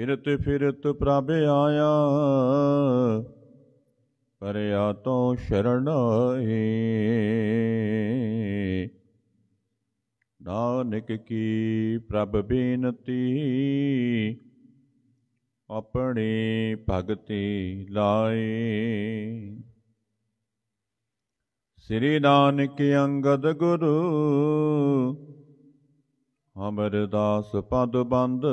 ਫਿਰਤ ਫਿਰਤ ਪ੍ਰਭ ਆਇਆ, ਪਰਿਆ ਤੋ ਸ਼ਰਨ ਆਏ। ਨਾਨਕ ਕੀ ਪ੍ਰਭ ਬੇਨਤੀ, ਆਪਣੀ ਭਗਤੀ ਲਾਏ। ਸ੍ਰੀ ਨਾਨਕ ਅੰਗਦ ਗੁਰੂ, ਅਮਰਦਾਸ ਪਦ ਬੰਦ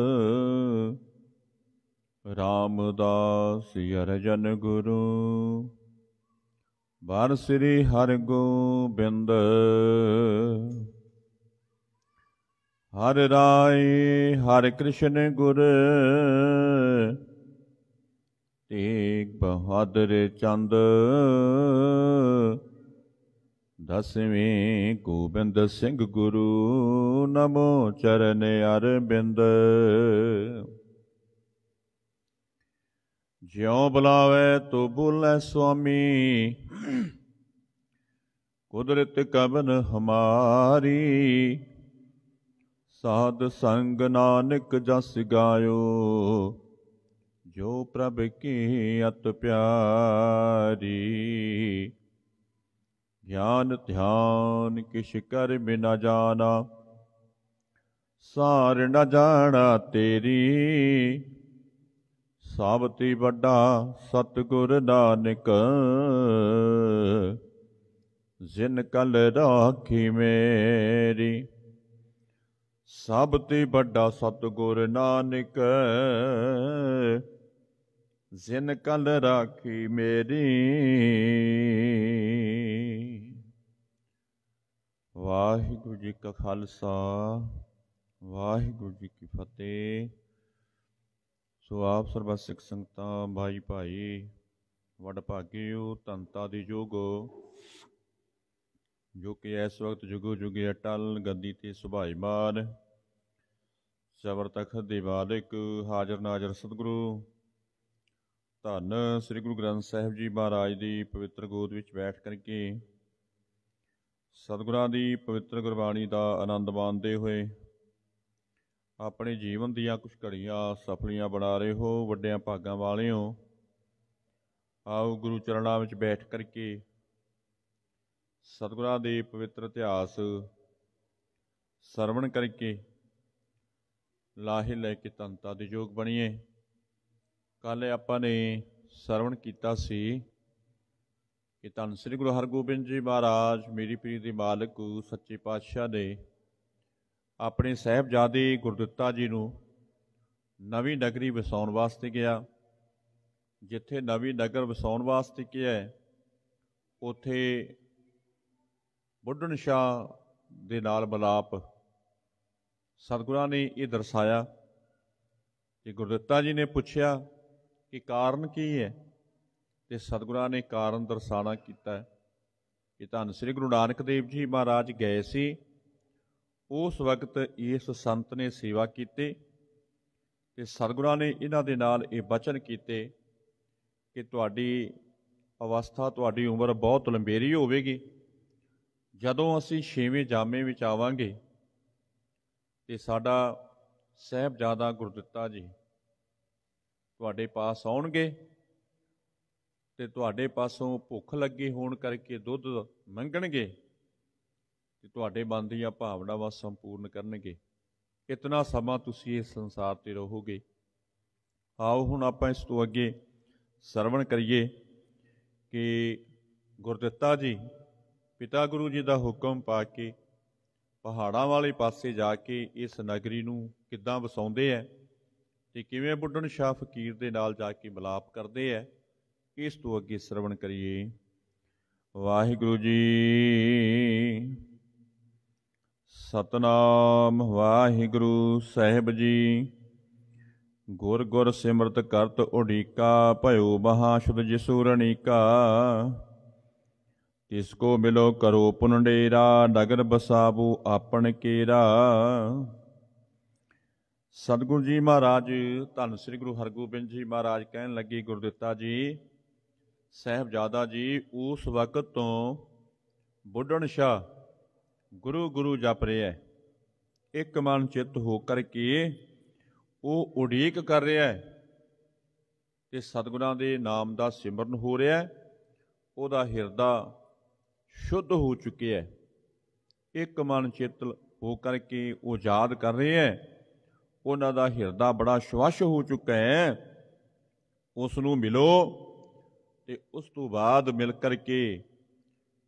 ਰਾਮਦਾਸ ਅਰਜਨ ਗੁਰੂ। ਬਾਰ ਸ੍ਰੀ ਹਰਿ ਗੋਬਿੰਦ ਹਰ ਰਾਏ, ਹਰ ਕ੍ਰਿਸ਼ਨ ਗੁਰ। ਤੇਗ ਬਹਾਦਰ ਚੰਦ। ਦਸਵੇਂ ਗੋਬਿੰਦ ਸਿੰਘ ਗੁਰੂ। ਨਮੋ ਚਰਨ ਅਰਬਿੰਦ। ਜਿਉ ਬੁਲਾਵੇ ਤੋ ਬੋਲੇ ਸੁਆਮੀ। ਕੁਦਰਤ ਕਬਨ ਹਮਾਰੀ। ਸਾਧ ਸੰਗ ਨਾਨਕ ਜਸ ਗਾਇਓ। ਜੋ ਪ੍ਰਭ ਕੀ ਅਤ ਪਿਆਰੀ। ਗਿਆਨ ਧਿਆਨ ਕਿਛ ਕਰ ਬਿਨਾ ਜਾਣਾ। ਸਾਰ ਨ ਜਾਣਾ ਤੇਰੀ। ਸਾਬਤੀ ਵੱਡਾ ਸਤਿਗੁਰ ਨਾਨਕ, ਜਿਨ ਕਲ ਰਾਖੀ ਮੇਰੀ। ਸਭ ਤੇ ਵੱਡਾ ਸਤਿਗੁਰ ਨਾਨਕ, ਜਿਨ ਕਲ ਰਾਖੀ ਮੇਰੀ। ਵਾਹਿਗੁਰੂ ਜੀ ਕਾ ਖਾਲਸਾ, ਵਾਹਿਗੁਰੂ ਜੀ ਕੀ ਫਤਿਹ। ਸੋ ਆਪ ਸਰਬੱਤ ਸਿੱਖ ਸੰਗਤਾਂ, ਭਾਈ ਭਾਈ, ਵਡ ਭਾਗਿਓ ਧੰਤਾ ਦੀ ਜੋਗੋ। ਜੋ ਕਿ ਇਸ ਵਕਤ ਜੁਗੋ ਜੁਗੇ ਅਟਲ ਗੱਦੀ ਤੇ ਸੁਭਾਈਮਾਨ ਸਬਰ ਤਖਤ ਦੇ ਮਾਲਿਕ, ਹਾਜ਼ਰ ਨਾਜ਼ਰ ਸਤਿਗੁਰੂ, ਧੰਨ ਸ੍ਰੀ ਗੁਰੂ ਗ੍ਰੰਥ ਸਾਹਿਬ ਜੀ ਮਹਾਰਾਜ ਦੀ ਪਵਿੱਤਰ ਗੋਦ ਵਿੱਚ ਬੈਠ ਕਰਕੇ ਸਤਿਗੁਰਾਂ ਦੀ ਪਵਿੱਤਰ ਗੁਰਬਾਣੀ ਦਾ ਆਨੰਦ ਮਾਣਦੇ ਹੋਏ ਆਪਣੇ ਜੀਵਨ ਦੀਆਂ ਕੁਝ ਘੜੀਆਂ ਸਫਲੀਆਂ ਬਣਾ ਰਹੇ ਹੋ, ਵੱਡਿਆਂ ਭਾਗਾਂ ਵਾਲੇ ਹੋ। ਆਓ ਗੁਰੂ ਚਰਨਾਂ ਵਿੱਚ ਬੈਠ ਕਰਕੇ ਸਤਿਗੁਰਾਂ ਦੇ ਪਵਿੱਤਰ ਇਤਿਹਾਸ ਸਰਵਣ ਕਰਕੇ ਲਾਹੇ ਲੈ ਕੇ ਤੰਤਾ ਦੇ ਯੋਗ ਬਣੀਏ। ਕੱਲ ਆਪਾਂ ਨੇ ਸਰਵਣ ਕੀਤਾ ਸੀ ਕਿ ਧੰਨ ਸ੍ਰੀ ਗੁਰੂ ਹਰਗੋਬਿੰਦ ਜੀ ਮਹਾਰਾਜ, ਮੇਰੀ ਪ੍ਰੀਤ ਦੇ ਮਾਲਕ, ਸੱਚੇ ਪਾਤਸ਼ਾਹ ਨੇ ਆਪਣੇ ਸਹਿਬਜ਼ਾਦੇ ਗੁਰਦਿੱਤਾ ਜੀ ਨੂੰ ਨਵੀਂ ਨਗਰੀ ਵਸਾਉਣ ਵਾਸਤੇ ਗਿਆ। ਜਿੱਥੇ ਨਵੀਂ ਨਗਰ ਵਸਾਉਣ ਵਾਸਤੇ ਗਿਆ ਉਥੇ ਬੁੱਢਣ ਸ਼ਾਹ ਦੇ ਨਾਲ ਬਲਾਪ ਸਤਿਗੁਰਾਂ ਨੇ ਇਹ ਦਰਸਾਇਆ ਕਿ ਗੁਰਦਿੱਤਾ ਜੀ ਨੇ ਪੁੱਛਿਆ ਕਿ ਕਾਰਨ ਕੀ ਹੈ? ਤੇ ਸਤਿਗੁਰਾਂ ਨੇ ਕਾਰਨ ਦਰਸਾਣਾ ਕੀਤਾ ਇਹ ਧੰਨ ਸ੍ਰੀ ਗੁਰੂ ਨਾਨਕ ਦੇਵ ਜੀ ਮਹਾਰਾਜ ਗਏ ਸੀ ਉਸ ਵਕਤ ਇਸ ਸੰਤ ਨੇ ਸੇਵਾ ਕੀਤੀ ਤੇ ਸਤਿਗੁਰਾਂ ਨੇ ਇਹਨਾਂ ਦੇ ਨਾਲ ਇਹ ਬਚਨ ਕੀਤੇ ਕਿ ਤੁਹਾਡੀ ਅਵਸਥਾ, ਤੁਹਾਡੀ ਉਮਰ ਬਹੁਤ ਲੰਬੇਰੀ ਹੋਵੇਗੀ। ਜਦੋਂ ਅਸੀਂ ਛੇਵੇਂ ਜਾਮੇ ਵਿੱਚ ਆਵਾਂਗੇ ਤੇ ਸਾਡਾ ਸਹਿਬਜ਼ਾਦਾ ਗੁਰਦਿੱਤਾ ਜੀ ਤੁਹਾਡੇ ਪਾਸ ਆਉਣਗੇ ਤੇ ਤੁਹਾਡੇ ਪਾਸੋਂ ਭੁੱਖ ਲੱਗੀ ਹੋਣ ਕਰਕੇ ਦੁੱਧ ਮੰਗਣਗੇ। ਤੇ ਤੁਹਾਡੇ ਮਨ ਦੀਆਂ ਭਾਵਨਾਵਾਂ ਸੰਪੂਰਨ ਕਰਨਗੇ। ਇਤਨਾ ਸਮਾਂ ਤੁਸੀਂ ਇਸ ਸੰਸਾਰ ਤੇ ਰਹੋਗੇ। ਆਓ ਹੁਣ ਆਪਾਂ ਇਸ ਤੋਂ ਅੱਗੇ ਸਰਵਣ ਕਰੀਏ ਕਿ ਗੁਰਦਿੱਤਾ ਜੀ, ਪਿਤਾ ਗੁਰੂ ਜੀ ਦਾ ਹੁਕਮ ਪਾ ਕੇ ਪਹਾੜਾਂ ਵਾਲੇ ਪਾਸੇ ਜਾ ਕੇ ਇਸ ਨਗਰੀ ਨੂੰ ਕਿੱਦਾਂ ਵਸਾਉਂਦੇ ਐ ਤੇ ਕਿਵੇਂ ਬੁੱਢਣ ਸ਼ਾਹ ਫਕੀਰ ਦੇ ਨਾਲ ਜਾ ਕੇ ਮਿਲਾਪ ਕਰਦੇ ਐ, ਇਸ ਤੋਂ ਅੱਗੇ ਸਰਵਣ ਕਰੀਏ। ਵਾਹਿਗੁਰੂ ਜੀ। ਸਤਨਾਮ ਵਾਹਿਗੁਰੂ ਸਾਹਿਬ ਜੀ। ਗੁਰ ਗੁਰ ਸਿਮਰਤ ਕਰਤ ਉਡੀਕਾ, ਭਇਓ ਮਹਾਸ਼ੁਦ ਜਿਸੂ ਰਣੀਕਾ। ਤਿਸ ਕੋ ਮਿਲੋ ਕਰੋ ਪੁਨਡੇਰਾ ਨਗਰ ਬਸਾਬੂ ਆਪਣ ਕੇਰਾ। ਸਤਿਗੁਰੂ ਜੀ ਮਹਾਰਾਜ, ਧੰਨ ਸ੍ਰੀ ਗੁਰੂ ਹਰਗੋਬਿੰਦ ਜੀ ਮਹਾਰਾਜ ਕਹਿਣ ਲੱਗੇ ਗੁਰਦਿੱਤਾ ਜੀ, ਸਹਿਬਜ਼ਾਦਾ ਜੀ, ਉਸ ਵਕਤ ਤੋਂ ਬੁੱਢਣ ਸ਼ਾਹ ਗੁਰੂ ਗੁਰੂ ਜਪ ਰਿਹਾ ਇੱਕ ਮਨ ਚਿੱਤ ਹੋ ਕਰਕੇ ਉਹ ਉਡੀਕ ਕਰ ਰਿਹਾ ਹੈ ਤੇ ਸਤਿਗੁਰਾਂ ਦੇ ਨਾਮ ਦਾ ਸਿਮਰਨ ਹੋ ਰਿਹਾ ਹੈ। ਉਹਦਾ ਹਿਰਦਾ ਸ਼ੁੱਧ ਹੋ ਚੁੱਕਿਆ ਹੈ। ਇੱਕ ਮਨ ਚਿੱਤ ਹੋ ਕਰਕੇ ਉਹ ਯਾਦ ਕਰ ਰਿਹਾ ਹੈ। ਉਹਨਾਂ ਦਾ ਹਿਰਦਾ ਬੜਾ ਸ਼ਵਸ਼ ਹੋ ਚੁੱਕਾ ਹੈ। ਉਸ ਨੂੰ ਮਿਲੋ ਤੇ ਉਸ ਤੋਂ ਬਾਅਦ ਮਿਲ ਕਰਕੇ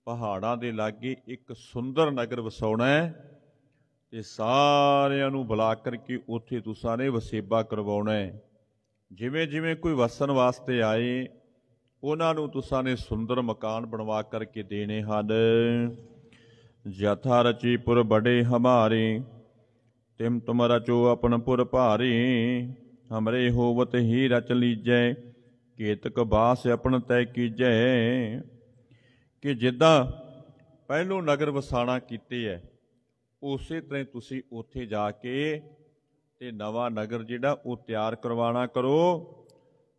ਪਹਾੜਾਂ ਦੇ ਲਾਗੇ ਇੱਕ ਸੁੰਦਰ ਨਗਰ ਵਸਾਉਣਾ ਹੈ ਤੇ ਸਾਰਿਆਂ ਨੂੰ ਬੁਲਾ ਕਰਕੇ ਉੱਥੇ ਤੁਸਾਂ ਨੇ ਵਸੇਬਾ ਕਰਵਾਉਣਾ ਹੈ। ਜਿਵੇਂ ਜਿਵੇਂ ਕੋਈ ਵਸਣ ਵਾਸਤੇ ਆਏ, ਉਹਨਾਂ ਨੂੰ ਤੁਸਾਂ ਨੇ ਸੁੰਦਰ ਮਕਾਨ ਬਣਵਾ ਕਰਕੇ ਦੇਣੇ ਹਨ। ਯਥਾ ਰਚੀ ਪੁਰ ਬੜੇ ਹਮਾਰੇ, ਤਿਮ ਤੁਮ ਰਚੋ ਆਪਨ ਪੁਰ ਭਾਰੇ, ਹਮਰੇ ਹੋਵਤ ਹੀ ਰਚ ਲੀਜੈ, ਕੇਤਕ ਬਾਸ ਆਪਨ ਤੈ ਕੀਜੈ। ਕਿ ਜਿੱਦਾਂ ਪਹਿਲੋਂ ਨਗਰ ਵਸਾਣਾ ਕੀਤੇ ਐ, ਉਸੇ ਤਰ੍ਹਾਂ ਤੁਸੀਂ ਉੱਥੇ ਜਾ ਕੇ ਤੇ ਨਵਾਂ ਨਗਰ ਜਿਹੜਾ ਉਹ ਤਿਆਰ ਕਰਵਾਣਾ ਕਰੋ।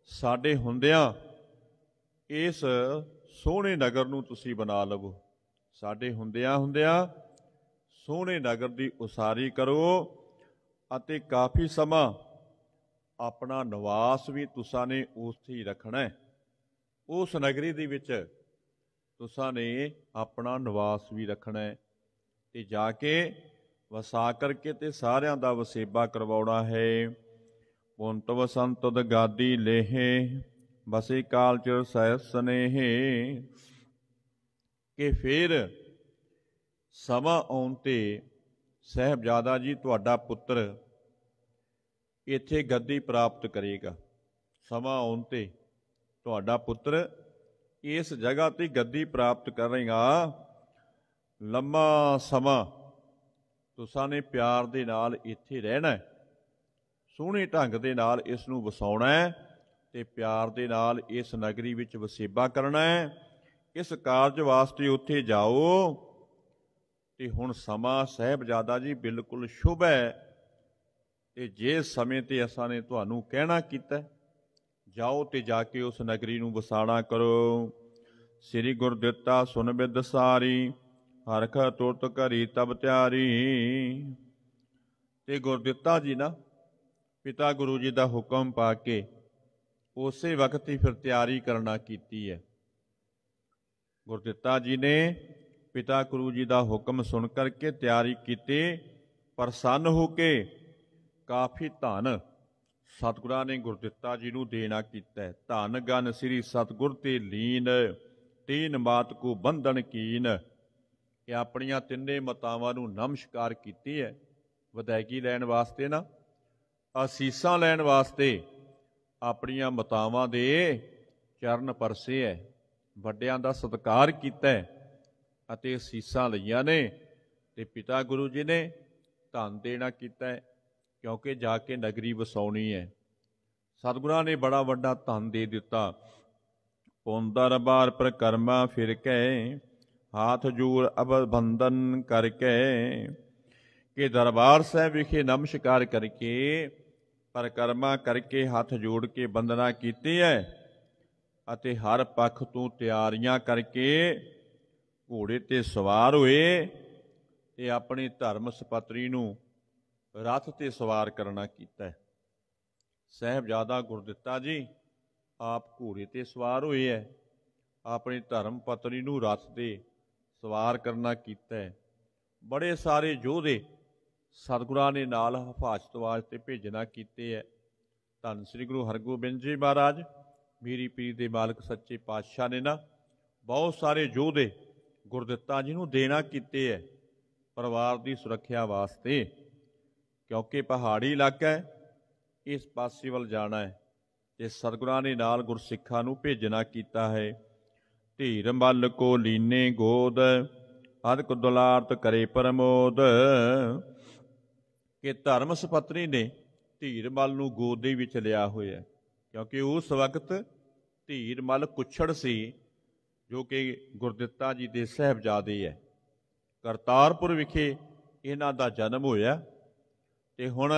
ਸਾਡੇ ਹੁੰਦਿਆਂ ਇਸ ਸੋਹਣੇ ਨਗਰ ਨੂੰ ਤੁਸੀਂ ਬਣਾ ਲਵੋ। ਸਾਡੇ ਹੁੰਦਿਆਂ ਹੁੰਦਿਆਂ ਸੋਹਣੇ ਨਗਰ ਦੀ ਉਸਾਰੀ ਕਰੋ ਅਤੇ ਕਾਫੀ ਸਮਾਂ ਆਪਣਾ ਨਿਵਾਸ ਵੀ ਤੁਸਾਂ ਨੇ ਉੱਥੇ ਹੀ ਰੱਖਣਾ ਹੈ ਉਸ ਨਗਰੀ ਦੇ ਵਿੱਚ ਤੁਸਾਂ ਨੇ ਆਪਣਾ ਨਿਵਾਸ ਵੀ ਰੱਖਣਾ ਹੈ ਤੇ ਜਾ ਕੇ ਵਸਾ ਕਰਕੇ ਤੇ ਸਾਰਿਆਂ ਦਾ ਵਸੇਬਾ ਕਰਵਾਉਣਾ ਹੈ। ਪੁੰਤ ਵਸੰਤ ਗਾਦੀ ਲੇਹੇ ਬਸੇ ਕਾਲ ਚ ਸਹਿ ਸਨੇਹੇ। ਕਿ ਫਿਰ ਸਮਾਂ ਆਉਣ ਤੇ ਸਹਿਬਜ਼ਾਦਾ ਜੀ ਤੁਹਾਡਾ ਪੁੱਤਰ ਇੱਥੇ ਗੱਦੀ ਪ੍ਰਾਪਤ ਕਰੇਗਾ। ਸਮਾਂ ਆਉਣ ਤੇ ਤੁਹਾਡਾ ਪੁੱਤਰ ਇਸ ਜਗ੍ਹਾ ਤੇ ਗੱਦੀ ਪ੍ਰਾਪਤ ਕਰੇਗਾ ਲੰਮਾ ਸਮਾਂ ਤੁਸਾਂ ਨੇ ਪਿਆਰ ਦੇ ਨਾਲ ਇੱਥੇ ਰਹਿਣਾ ਹੈ। ਸੋਹਣੇ ਢੰਗ ਦੇ ਨਾਲ ਇਸ ਨੂੰ ਵਸਾਉਣਾ ਹੈ ਤੇ ਪਿਆਰ ਦੇ ਨਾਲ ਇਸ ਨਗਰੀ ਵਿੱਚ ਵਸੇਬਾ ਕਰਨਾ ਹੈ। ਇਸ ਕਾਰਜ ਵਾਸਤੇ ਉੱਥੇ ਜਾਓ ਤੇ ਹੁਣ ਸਮਾਂ ਸਹਿਬਜ਼ਾਦਾ ਜੀ ਬਿਲਕੁਲ ਸ਼ੁਭ ਹੈ ਤੇ ਜੇ ਸਮੇਂ ਤੇ ਅਸਾਂ ਨੇ ਤੁਹਾਨੂੰ ਕਹਿਣਾ ਕੀਤਾ ਜਾਓ ਤੇ ਜਾ ਕੇ ਉਸ ਨਗਰੀ ਨੂੰ ਵਸਾਣਾ ਕਰੋ। ਸ੍ਰੀ ਗੁਰਦਿੱਤਾ ਸੁਨ ਬਿਦ ਸਾਰੀ ਹਰਖ ਤੁਰਤ ਘਰੀ ਤਬ ਤਿਆਰੀ। ਤੇ ਗੁਰਦਿੱਤਾ ਜੀ ਨਾ, ਪਿਤਾ ਗੁਰੂ ਜੀ ਦਾ ਹੁਕਮ ਪਾ ਕੇ ਉਸੇ ਵਕਤ ਹੀ ਫਿਰ ਤਿਆਰੀ ਕਰਨਾ ਕੀਤੀ ਹੈ। ਗੁਰਦਿੱਤਾ ਜੀ ਨੇ ਪਿਤਾ ਗੁਰੂ ਜੀ ਦਾ ਹੁਕਮ ਸੁਣ ਕਰਕੇ ਤਿਆਰੀ ਕੀਤੀ ਪ੍ਰਸੰਨ ਹੋ ਕੇ ਕਾਫੀ ਧਨ ਸਤਿਗੁਰਾਂ ਨੇ ਗੁਰਦਿੱਤਾ ਜੀ ਨੂੰ ਦੇਣਾ ਕੀਤਾ ਹੈ। ਧਨ ਗਨ ਸ੍ਰੀ ਸਤਿਗੁਰ ਤੇ ਲੀਨ, ਤੀਨ ਮਾਤ ਕੋ ਬੰਧਨ ਕੀਨ। ਇਹ ਆਪਣੀਆਂ ਤਿੰਨੇ ਮਤਾਵਾਂ ਨੂੰ ਨਮਸਕਾਰ ਕੀਤੀ ਹੈ। ਵਿਦਾਇਗੀ ਲੈਣ ਵਾਸਤੇ ਨਾ, ਅਸੀਸਾਂ ਲੈਣ ਵਾਸਤੇ ਆਪਣੀਆਂ ਮਤਾਵਾਂ ਦੇ ਚਰਨ ਪਰਸੇ ਹੈ। ਵੱਡਿਆਂ ਦਾ ਸਤਿਕਾਰ ਕੀਤਾ ਅਤੇ ਅਸੀਸਾਂ ਲਈਆਂ ਨੇ ਤੇ ਪਿਤਾ ਗੁਰੂ ਜੀ ਨੇ ਧਨ ਦੇਣਾ ਕੀਤਾ ਹੈ। ਕਿਉਂਕਿ ਜਾ ਕੇ ਨਗਰੀ ਵਸਾਉਣੀ ਹੈ। ਸਤਿਗੁਰਾਂ ਨੇ ਬੜਾ ਵੱਡਾ ਧਨ ਦੇ ਦਿੱਤਾ। ਪੌਂਦਰ ਬਾਰ ਪਰਿਕਰਮਾ ਫਿਰ ਕੇ, ਹਾਥ ਜੂਰ ਅਬ ਬੰਧਨ ਕਰਕੇ ਕਿ ਦਰਬਾਰ ਸਾਹਿਬ ਵਿਖੇ ਨਮਸਕਾਰ ਕਰਕੇ, ਪਰਕਰਮਾ ਕਰਕੇ ਹੱਥ ਜੋੜ ਕੇ ਬੰਦਨਾ ਕੀਤੀ ਹੈ ਅਤੇ ਹਰ ਪੱਖ ਤੋਂ ਤਿਆਰੀਆਂ ਕਰਕੇ ਘੋੜੇ ਤੇ ਸਵਾਰ ਹੋਏ ਤੇ ਆਪਣੀ ਧਰਮ ਸਪਤਰੀ ਨੂੰ ਰਥ ਤੇ ਸਵਾਰ ਕਰਨਾ ਕੀਤਾ ਹੈ। ਸਹਿਬਜ਼ਾਦਾ ਗੁਰਦਿੱਤਾ ਜੀ, ਆਪ ਘੋੜੇ ਤੇ ਸਵਾਰ ਹੋਏ ਹੈ ਆਪਣੀ ਧਰਮ ਪਤਨੀ ਨੂੰ ਰਥ ਤੇ ਸਵਾਰ ਕਰਨਾ ਕੀਤਾ ਹੈ ਬੜੇ ਸਾਰੇ ਯੋਧੇ ਸਤਿਗੁਰਾਂ ਨੇ ਨਾਲ ਹਫਾਜ਼ਤ ਵਾਸਤੇ ਭੇਜਣਾ ਕੀਤੇ ਹੈ ਧੰਨ ਸ੍ਰੀ ਗੁਰੂ ਹਰਗੋਬਿੰਦ ਜੀ ਮਹਾਰਾਜ, ਮੀਰੀ ਪੀਰ ਦੇ ਮਾਲਕ ਸੱਚੇ ਪਾਤਸ਼ਾਹ ਨੇ ਨਾ ਬਹੁਤ ਸਾਰੇ ਯੋਧੇ ਗੁਰਦਿੱਤਾ ਜੀ ਨੂੰ ਦੇਣਾ ਕੀਤੇ ਹੈ ਪਰਿਵਾਰ ਦੀ ਸੁਰੱਖਿਆ ਵਾਸਤੇ ਕਿਉਂਕਿ ਪਹਾੜੀ ਇਲਾਕਾ ਹੈ, ਇਸ ਪਾਸੇ ਵੱਲ ਜਾਣਾ ਹੈ। ਤੇ ਸਤਿਗੁਰਾਂ ਨੇ ਨਾਲ ਗੁਰਸਿੱਖਾਂ ਨੂੰ ਭੇਜਣਾ ਕੀਤਾ ਹੈ। ਧੀਰ ਮੱਲ ਕੋ ਲੀਨੇ ਗੋਦ ਅਦਕ ਦੁਲਾਰਤ ਕਰੇ ਪਰਮੋਦ। ਕਿ ਧਰਮ ਸੁਪਤਰੀ ਨੇ ਧੀਰ ਮੱਲ ਨੂੰ ਗੋਦ ਦੇ ਵਿੱਚ ਲਿਆ ਹੋਇਆ ਕਿਉਂਕਿ ਉਸ ਵਕਤ ਧੀਰ ਮੱਲ ਕੁਛੜ ਸੀ, ਜੋ ਕਿ ਗੁਰਦਿੱਤਾ ਜੀ ਦੇ ਸਹਿਬਜ਼ਾਦੇ ਹੈ। ਕਰਤਾਰਪੁਰ ਵਿਖੇ ਇਹਨਾਂ ਦਾ ਜਨਮ ਹੋਇਆ। ਤੇ ਹੁਣ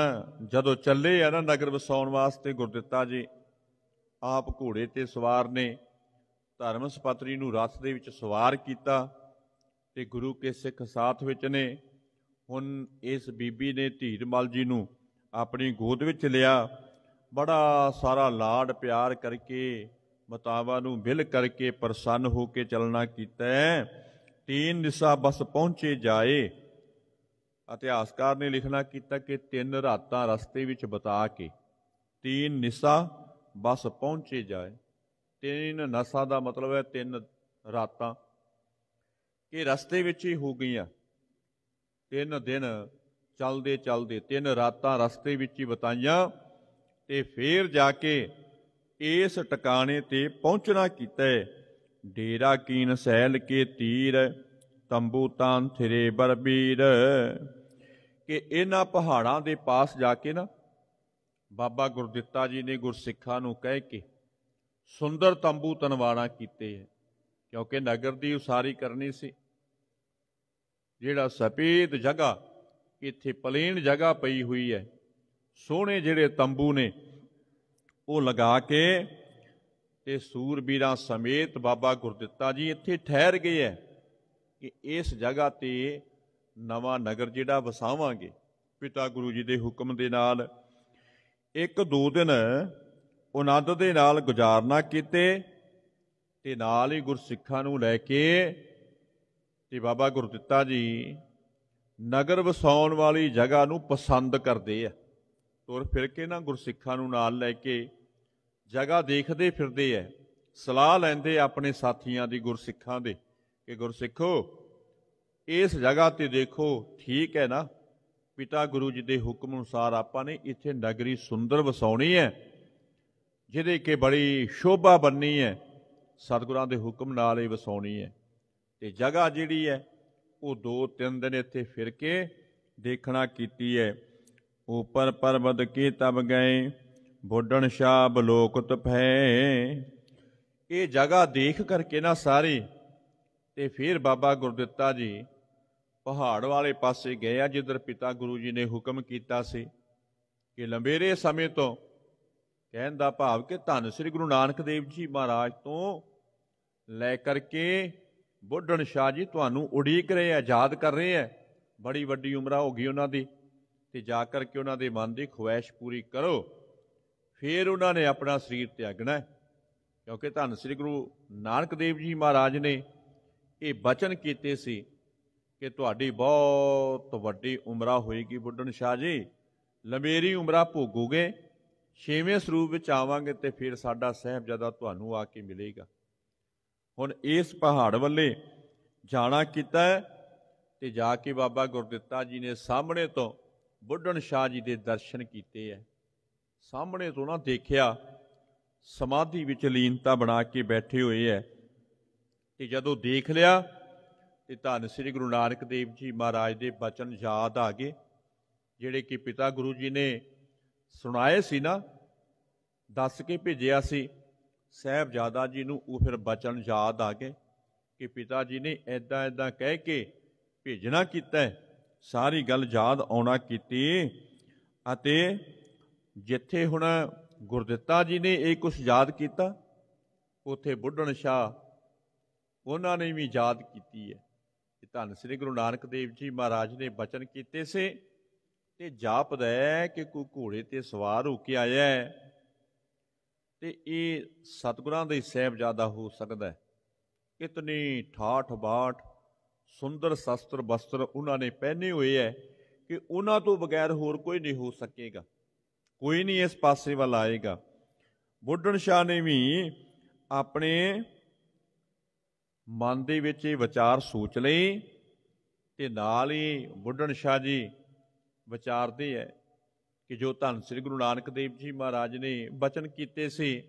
ਜਦੋਂ ਚੱਲੇ ਆ ਨਾ ਨਗਰ ਵਸਾਉਣ ਵਾਸਤੇ ਗੁਰਦਿੱਤਾ ਜੀ, ਆਪ ਘੋੜੇ ਤੇ ਸਵਾਰ ਨੇ, ਧਰਮ ਸੁਪਤਰੀ ਨੂੰ ਰਸ ਦੇ ਵਿੱਚ ਸਵਾਰ ਕੀਤਾ ਤੇ ਗੁਰੂ ਕੇ ਸਿੱਖ ਸਾਥ ਵਿੱਚ ਨੇ, ਹੁਣ ਇਸ ਬੀਬੀ ਨੇ ਧੀਰਮਲ ਜੀ ਨੂੰ ਆਪਣੀ ਗੋਦ ਵਿੱਚ ਲਿਆ, ਬੜਾ ਸਾਰਾ ਲਾਡ ਪਿਆਰ ਕਰਕੇ, ਮਤਾਵਾ ਨੂੰ ਬਿਲ ਕਰਕੇ ਪ੍ਰਸੰਨ ਹੋ ਕੇ ਚੱਲਣਾ ਕੀਤਾ ਹੈ, ਤੀਨ ਦਿਸ਼ਾ ਬਸ ਪਹੁੰਚੇ ਜਾਏ ਇਤਿਹਾਸਕਾਰ ਨੇ ਲਿਖਣਾ ਕੀਤਾ ਕਿ ਤਿੰਨ ਰਾਤਾਂ ਰਸਤੇ ਵਿੱਚ ਬਤਾ ਕੇ ਤੀਨ ਨਿਸਾ ਬਸ ਪਹੁੰਚੇ ਜਾਏ। ਤਿੰਨ ਨਸਾ ਦਾ ਮਤਲਬ ਹੈ ਤਿੰਨ ਰਾਤਾਂ। ਕਿ ਰਸਤੇ ਵਿੱਚ ਹੀ ਹੋ ਗਈਆਂ। ਤਿੰਨ ਦਿਨ ਚੱਲਦੇ ਚੱਲਦੇ ਤਿੰਨ ਰਾਤਾਂ ਰਸਤੇ ਵਿੱਚ ਹੀ ਬਤਾਈਆਂ ਤੇ ਫੇਰ ਜਾ ਕੇ ਇਸ ਟਿਕਾਣੇ ਤੇ ਪਹੁੰਚਣਾ ਕੀਤਾ ਡੇਰਾ ਕੀਨ ਸੈਲ ਕੇ ਤੀਰ, ਤੰਬੂ ਤਾਂ ਥਿਰੇ ਬਰਬੀਰ। ਕਿ ਇਹਨਾਂ ਪਹਾੜਾਂ ਦੇ ਪਾਸ ਜਾ ਕੇ ਨਾ ਬਾਬਾ ਗੁਰਦਿੱਤਾ ਜੀ ਨੇ ਗੁਰਸਿੱਖਾਂ ਨੂੰ ਕਹਿ ਕੇ ਸੁੰਦਰ ਤੰਬੂ ਤਨਵਾਣਾ ਕੀਤੇ ਹੈ, ਕਿਉਂਕਿ ਨਗਰ ਦੀ ਉਸਾਰੀ ਕਰਨੀ ਸੀ। ਜਿਹੜਾ ਸਫੇਦ ਜਗ੍ਹਾ, ਇੱਥੇ ਪਲੇਨ ਜਗ੍ਹਾ ਪਈ ਹੋਈ ਹੈ, ਸੋਹਣੇ ਜਿਹੜੇ ਤੰਬੂ ਨੇ, ਉਹ ਲਗਾ ਕੇ ਤੇ ਸੂਰਬੀਰਾਂ ਸਮੇਤ ਬਾਬਾ ਗੁਰਦਿੱਤਾ ਜੀ ਇੱਥੇ ਠਹਿਰ ਗਏ ਹੈ ਕਿ ਇਸ ਜਗ੍ਹਾ ਤੇ ਨਵਾਂ ਨਗਰ ਜਿਹੜਾ ਵਸਾਵਾਂਗੇ, ਪਿਤਾ ਗੁਰੂ ਜੀ ਦੇ ਹੁਕਮ ਦੇ ਨਾਲ, ਇੱਕ ਦੋ ਦਿਨ ਆਨੰਦ ਦੇ ਨਾਲ ਗੁਜ਼ਾਰਨਾ ਕੀਤੇ ਤੇ ਨਾਲ ਹੀ ਗੁਰਸਿੱਖਾਂ ਨੂੰ ਲੈ ਕੇ ਤੇ ਬਾਬਾ ਗੁਰਦਿੱਤਾ ਜੀ ਨਗਰ ਵਸਾਉਣ ਵਾਲੀ ਜਗ੍ਹਾ ਨੂੰ ਪਸੰਦ ਕਰਦੇ ਆ। ਤੁਰ ਫਿਰ ਕੇ ਨਾ ਗੁਰਸਿੱਖਾਂ ਨੂੰ ਨਾਲ ਲੈ ਕੇ ਜਗ੍ਹਾ ਦੇਖਦੇ ਫਿਰਦੇ ਐ ਸਲਾਹ ਲੈਂਦੇ ਆਪਣੇ ਸਾਥੀਆਂ ਦੀ ਗੁਰਸਿੱਖਾਂ ਦੇ ਕਿ ਗੁਰਸਿੱਖੋ ਇਸ ਜਗ੍ਹਾ ਤੇ ਦੇਖੋ, ਠੀਕ ਹੈ ਨਾ? ਪਿਤਾ ਗੁਰੂ ਜੀ ਦੇ ਹੁਕਮ ਅਨੁਸਾਰ ਆਪਾਂ ਨੇ ਇੱਥੇ ਨਗਰੀ ਸੁੰਦਰ ਵਸਾਉਣੀ ਹੈ, ਜਿਹਦੇ ਕਿ ਬੜੀ ਸ਼ੋਭਾ ਬੰਨੀ ਹੈ, ਸਤਿਗੁਰਾਂ ਦੇ ਹੁਕਮ ਨਾਲ ਹੀ ਵਸਾਉਣੀ ਹੈ। ਤੇ ਜਗ੍ਹਾ ਜਿਹੜੀ ਹੈ, ਉਹ ਦੋ ਤਿੰਨ ਦਿਨ ਇੱਥੇ ਫਿਰ ਕੇ ਦੇਖਣਾ ਕੀਤੀ ਹੈ। ਉਪਰ ਪਰਬਤ ਕੀ ਤਬ ਗਏ ਬੋਡਣ ਸ਼ਾਹ ਬਲੋਕਤ ਭੈ ਇਹ ਜਗ੍ਹਾ ਦੇਖ ਕਰਕੇ ਨਾ ਸਾਰੇ, ਤੇ ਫਿਰ ਬਾਬਾ ਗੁਰਦਿੱਤਾ ਜੀ ਪਹਾੜ ਵਾਲੇ ਪਾਸੇ ਗਏ ਆ, ਜਿੱਧਰ ਪਿਤਾ ਗੁਰੂ ਜੀ ਨੇ ਹੁਕਮ ਕੀਤਾ ਸੀ ਕਿ ਲੰਬੇਰੇ ਸਮੇਂ ਤੋਂ ਕਹਿਣ ਦਾ ਭਾਵ ਕਿ ਧੰਨ ਸ੍ਰੀ ਗੁਰੂ ਨਾਨਕ ਦੇਵ ਜੀ ਮਹਾਰਾਜ ਤੋਂ ਲੈ ਕਰਕੇ ਬੁੱਢਣ ਸ਼ਾਹ ਜੀ ਤੁਹਾਨੂੰ ਉਡੀਕ ਰਹੇ ਆ, ਯਾਦ ਕਰ ਰਹੇ ਆ। ਬੜੀ ਵੱਡੀ ਉਮਰ ਹੋ ਗਈ ਉਹਨਾਂ ਦੀ ਤੇ ਜਾ ਕਰਕੇ ਉਹਨਾਂ ਦੇ ਮਨ ਦੀ ਖੁਆਇਸ਼ ਪੂਰੀ ਕਰੋ। ਫਿਰ ਉਹਨਾਂ ਨੇ ਆਪਣਾ ਸਰੀਰ ਤਿਆਗਣਾ ਕਿਉਂਕਿ ਧੰਨ ਸ੍ਰੀ ਗੁਰੂ ਨਾਨਕ ਦੇਵ ਜੀ ਮਹਾਰਾਜ ਨੇ ਇਹ ਬਚਨ ਕੀਤੇ ਸੀ ਕਿ ਤੁਹਾਡੀ ਬਹੁਤ ਵੱਡੀ ਉਮਰਾ ਹੋਏਗੀ ਬੁੱਢਣ ਸ਼ਾਹ ਜੀ। ਲੰਮੇਰੀ ਉਮਰਾ ਭੋਗੋਗੇ, ਛੇਵੇਂ ਸਰੂਪ ਵਿੱਚ ਆਵਾਂਗੇ ਤੇ ਫਿਰ ਸਾਡਾ ਸਹਿਬਜ਼ਾਦਾ ਤੁਹਾਨੂੰ ਆ ਕੇ ਮਿਲੇਗਾ। ਹੁਣ ਇਸ ਪਹਾੜ ਵੱਲੇ ਜਾਣਾ ਕੀਤਾ ਤੇ ਜਾ ਕੇ ਬਾਬਾ ਗੁਰਦਿੱਤਾ ਜੀ ਨੇ ਸਾਹਮਣੇ ਤੋਂ ਬੁੱਢਣ ਸ਼ਾਹ ਜੀ ਦੇ ਦਰਸ਼ਨ ਕੀਤੇ ਐ ਸਾਹਮਣੇ ਤੋਂ ਨਾ ਦੇਖਿਆ, ਸਮਾਧੀ ਵਿੱਚ ਲੀਨਤਾ ਬਣਾ ਕੇ ਬੈਠੇ ਹੋਏ ਐ ਤੇ ਜਦੋਂ ਦੇਖ ਲਿਆ ਤੇ ਧੰਨ ਸ੍ਰੀ ਗੁਰੂ ਨਾਨਕ ਦੇਵ ਜੀ ਮਹਾਰਾਜ ਦੇ ਬਚਨ ਯਾਦ ਆ ਗਏ, ਜਿਹੜੇ ਕਿ ਪਿਤਾ ਗੁਰੂ ਜੀ ਨੇ ਸੁਣਾਏ ਸੀ ਨਾ, ਦੱਸ ਕੇ ਭੇਜਿਆ ਸੀ। ਸਹਿਬਜ਼ਾਦਾ ਜੀ ਨੂੰ ਉਹ ਫਿਰ ਬਚਨ ਯਾਦ ਆ ਗਏ ਕਿ ਪਿਤਾ ਜੀ ਨੇ ਐਦਾਂ ਐਦਾਂ ਕਹਿ ਕੇ ਭੇਜਣਾ ਕੀਤਾ ਸਾਰੀ ਗੱਲ ਯਾਦ ਆਉਣਾ ਕੀਤੀ ਅਤੇ ਜਿੱਥੇ ਹੁਣ ਗੁਰਦਿੱਤਾ ਜੀ ਨੇ ਇਹ ਕੁਝ ਯਾਦ ਕੀਤਾ, ਉਥੇ ਬੁੱਢਣ ਸ਼ਾਹ, ਉਹਨਾਂ ਨੇ ਵੀ ਯਾਦ ਕੀਤੀ ਹੈ। ਧੰਨ ਸ੍ਰੀ ਗੁਰੂ ਨਾਨਕ ਦੇਵ ਜੀ ਮਹਾਰਾਜ ਨੇ ਬਚਨ ਕੀਤੇ ਸੇ ਤੇ ਜਾਪਦਾ ਹੈ ਕਿ ਕੋਈ ਘੋੜੇ ਤੇ ਸਵਾਰ ਹੋ ਕੇ ਆਇਆ ਹੈ ਤੇ ਇਹ ਸਤਿਗੁਰਾਂ ਹੀ ਸਹਿਬਜ਼ਾਦਾ ਹੋ ਸਕਦਾ ਹੈ। ਇਤਨੀ ਠਾਠ ਬਾਠ, ਸੁੰਦਰ ਸ਼ਸਤਰ ਬਸਤਰ ਉਹਨਾਂ ਨੇ ਪਹਿਨੇ ਹੋਏ ਹੈ ਕਿ ਉਹਨਾਂ ਤੋਂ ਬਗੈਰ ਹੋਰ ਕੋਈ ਨਹੀਂ ਹੋ ਸਕੇਗਾ, ਕੋਈ ਨਹੀਂ ਇਸ ਪਾਸੇ ਵੱਲ ਆਏਗਾ। ਬੁੱਢਣ ਸ਼ਾਹ ਨੇ ਵੀ ਆਪਣੇ ਮਨ ਦੇ ਵਿੱਚ ਇਹ ਵਿਚਾਰ ਸੋਚ ਲਏ ਤੇ ਨਾਲ ਹੀ ਬੁੱਢਣ ਸ਼ਾਹ ਜੀ ਵਿਚਾਰਦੇ ਐ ਕਿ ਜੋ ਧੰਨ ਸ੍ਰੀ ਗੁਰੂ ਨਾਨਕ ਦੇਵ ਜੀ ਮਹਾਰਾਜ ਨੇ ਬਚਨ ਕੀਤੇ ਸੀ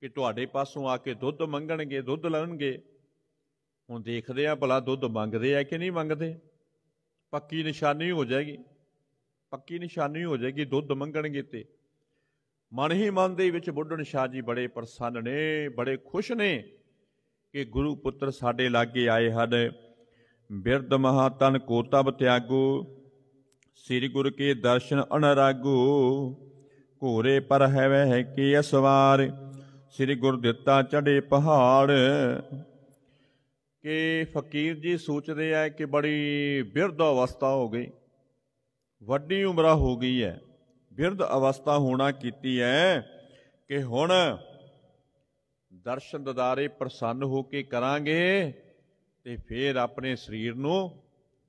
ਕਿ ਤੁਹਾਡੇ ਪਾਸੋਂ ਆ ਕੇ ਦੁੱਧ ਮੰਗਣਗੇ, ਦੁੱਧ ਲੈਣਗੇ ਹੁਣ ਦੇਖਦੇ ਆ ਭਲਾ ਦੁੱਧ ਮੰਗਦੇ ਆ ਕਿ ਨਹੀਂ ਮੰਗਦੇ? ਪੱਕੀ ਨਿਸ਼ਾਨੀ ਹੋ ਜਾਏਗੀ। ਪੱਕੀ ਨਿਸ਼ਾਨੀ ਹੋ ਜਾਏਗੀ ਦੁੱਧ ਮੰਗਣਗੇ ਤੇ। ਮਨ ਹੀ ਮਨ ਦੇ ਵਿੱਚ ਬੁੱਢਣ ਸ਼ਾਹ ਜੀ ਬੜੇ ਪ੍ਰਸੰਨ ਨੇ, ਬੜੇ ਖੁਸ਼ ਨੇ। ਕਿ ਗੁਰੂ ਪੁੱਤਰ ਸਾਡੇ ਲਾਗੇ ਆਏ ਹਨ। ਬਿਰਧ ਮਹਾਤਨ ਕੋ ਤਬ ਤਿਆਗੋ, ਸ੍ਰੀ ਗੁਰ ਕੇ ਦਰਸ਼ਨ ਅਨਰਾਗੋ, ਘੋਰੇ ਪਰ ਹੈ ਵਹਿ ਕੀ ਅਸਵਾਰ, ਸ੍ਰੀ ਗੁਰ ਦਿੱਤਾ ਚੜੇ ਪਹਾੜ। ਕਿ ਫਕੀਰ ਜੀ ਸੋਚਦੇ ਆ ਕਿ ਬੜੀ ਬਿਰਧ ਅਵਸਥਾ ਹੋ ਗਈ, ਵੱਡੀ ਉਮਰਾ ਹੋ ਗਈ ਹੈ ਬਿਰਧ ਅਵਸਥਾ ਹੋਣਾ ਕੀਤੀ ਹੈ ਕਿ ਹੁਣ ਦਰਸ਼ਨ ਦਦਾਰੇ ਪ੍ਰਸੰਨ ਹੋ ਕੇ ਕਰਾਂਗੇ ਤੇ ਫਿਰ ਆਪਣੇ ਸਰੀਰ ਨੂੰ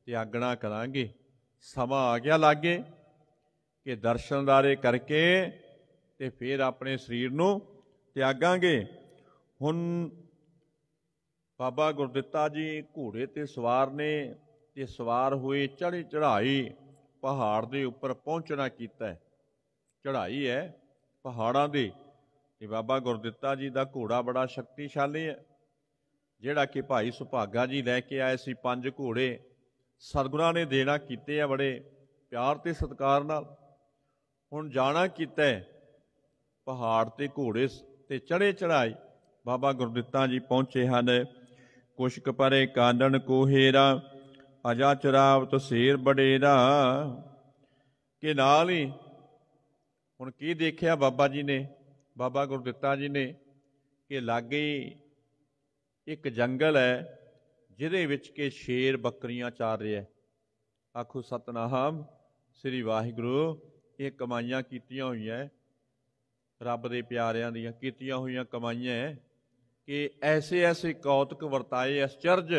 ਤਿਆਗਣਾ ਕਰਾਂਗੇ। ਸਮਾਂ ਆ ਗਿਆ ਲਾਗੇ ਕਿ ਦਰਸ਼ਨ ਦਾਰੇ ਕਰਕੇ ਤੇ ਫਿਰ ਆਪਣੇ ਸਰੀਰ ਨੂੰ ਤਿਆਗਾਂਗੇ। ਹੁਣ ਬਾਬਾ ਗੁਰਦਿੱਤਾ ਜੀ ਘੋੜੇ ਤੇ ਸਵਾਰ ਨੇ ਤੇ ਸਵਾਰ ਹੋਏ ਚੜ੍ਹੀ ਚੜ੍ਹਾਈ ਪਹਾੜ ਦੇ ਉੱਪਰ ਪਹੁੰਚਣਾ ਕੀਤਾ ਚੜ੍ਹਾਈ ਹੈ ਪਹਾੜਾਂ ਦੀ ਕਿ ਬਾਬਾ ਗੁਰਦਿੱਤਾ ਜੀ ਦਾ ਘੋੜਾ ਬੜਾ ਸ਼ਕਤੀਸ਼ਾਲੀ ਹੈ। ਜਿਹੜਾ ਕਿ ਭਾਈ ਸੁਭਾਗਾ ਜੀ ਲੈ ਕੇ ਆਏ ਸੀ ਪੰਜ ਘੋੜੇ ਸਤਿਗੁਰਾਂ ਨੇ ਦੇਣਾ ਕੀਤੇ ਆ ਬੜੇ ਪਿਆਰ ਤੇ ਸਤਿਕਾਰ ਨਾਲ। ਹੁਣ ਜਾਣਾ ਕੀਤਾ ਪਹਾੜ ਤੇ ਘੋੜੇ ਤੇ ਚੜੇ ਚੜਾਈ ਬਾਬਾ ਗੁਰਦਿੱਤਾ ਜੀ ਪਹੁੰਚੇ ਹਨ। ਕੁਸ਼ਕ ਪਰੇ ਕਾਂਡਣ ਕੋਹੇਰਾ ਅਜਾ ਚਰਾਵਤ ਸੇਰ ਬੜੇਰਾ ਕਿ ਨਾਲ ਹੀ ਹੁਣ ਕੀ ਦੇਖਿਆ ਬਾਬਾ ਜੀ ਨੇ? ਬਾਬਾ ਗੁਰਦਿੱਤਾ ਜੀ ਨੇ ਕਿ ਲਾਗੇ ਇੱਕ ਜੰਗਲ ਹੈ, ਜਿਹਦੇ ਵਿੱਚ ਕਿ ਸ਼ੇਰ ਬੱਕਰੀਆਂ ਚਾਰ ਰਿਹਾ ਆਖੋ, ਸਤਨਾਮ, ਸ੍ਰੀ ਵਾਹਿਗੁਰੂ, ਇਹ ਕਮਾਈਆਂ ਕੀਤੀਆਂ ਹੋਈਆਂ ਰੱਬ ਦੇ ਪਿਆਰਿਆਂ ਦੀਆਂ ਕੀਤੀਆਂ ਹੋਈਆਂ ਕਮਾਈਆਂ ਕਿ ਐਸੇ ਐਸੇ ਕੌਤਕ ਵਰਤਾਏ ਅਚਰਜ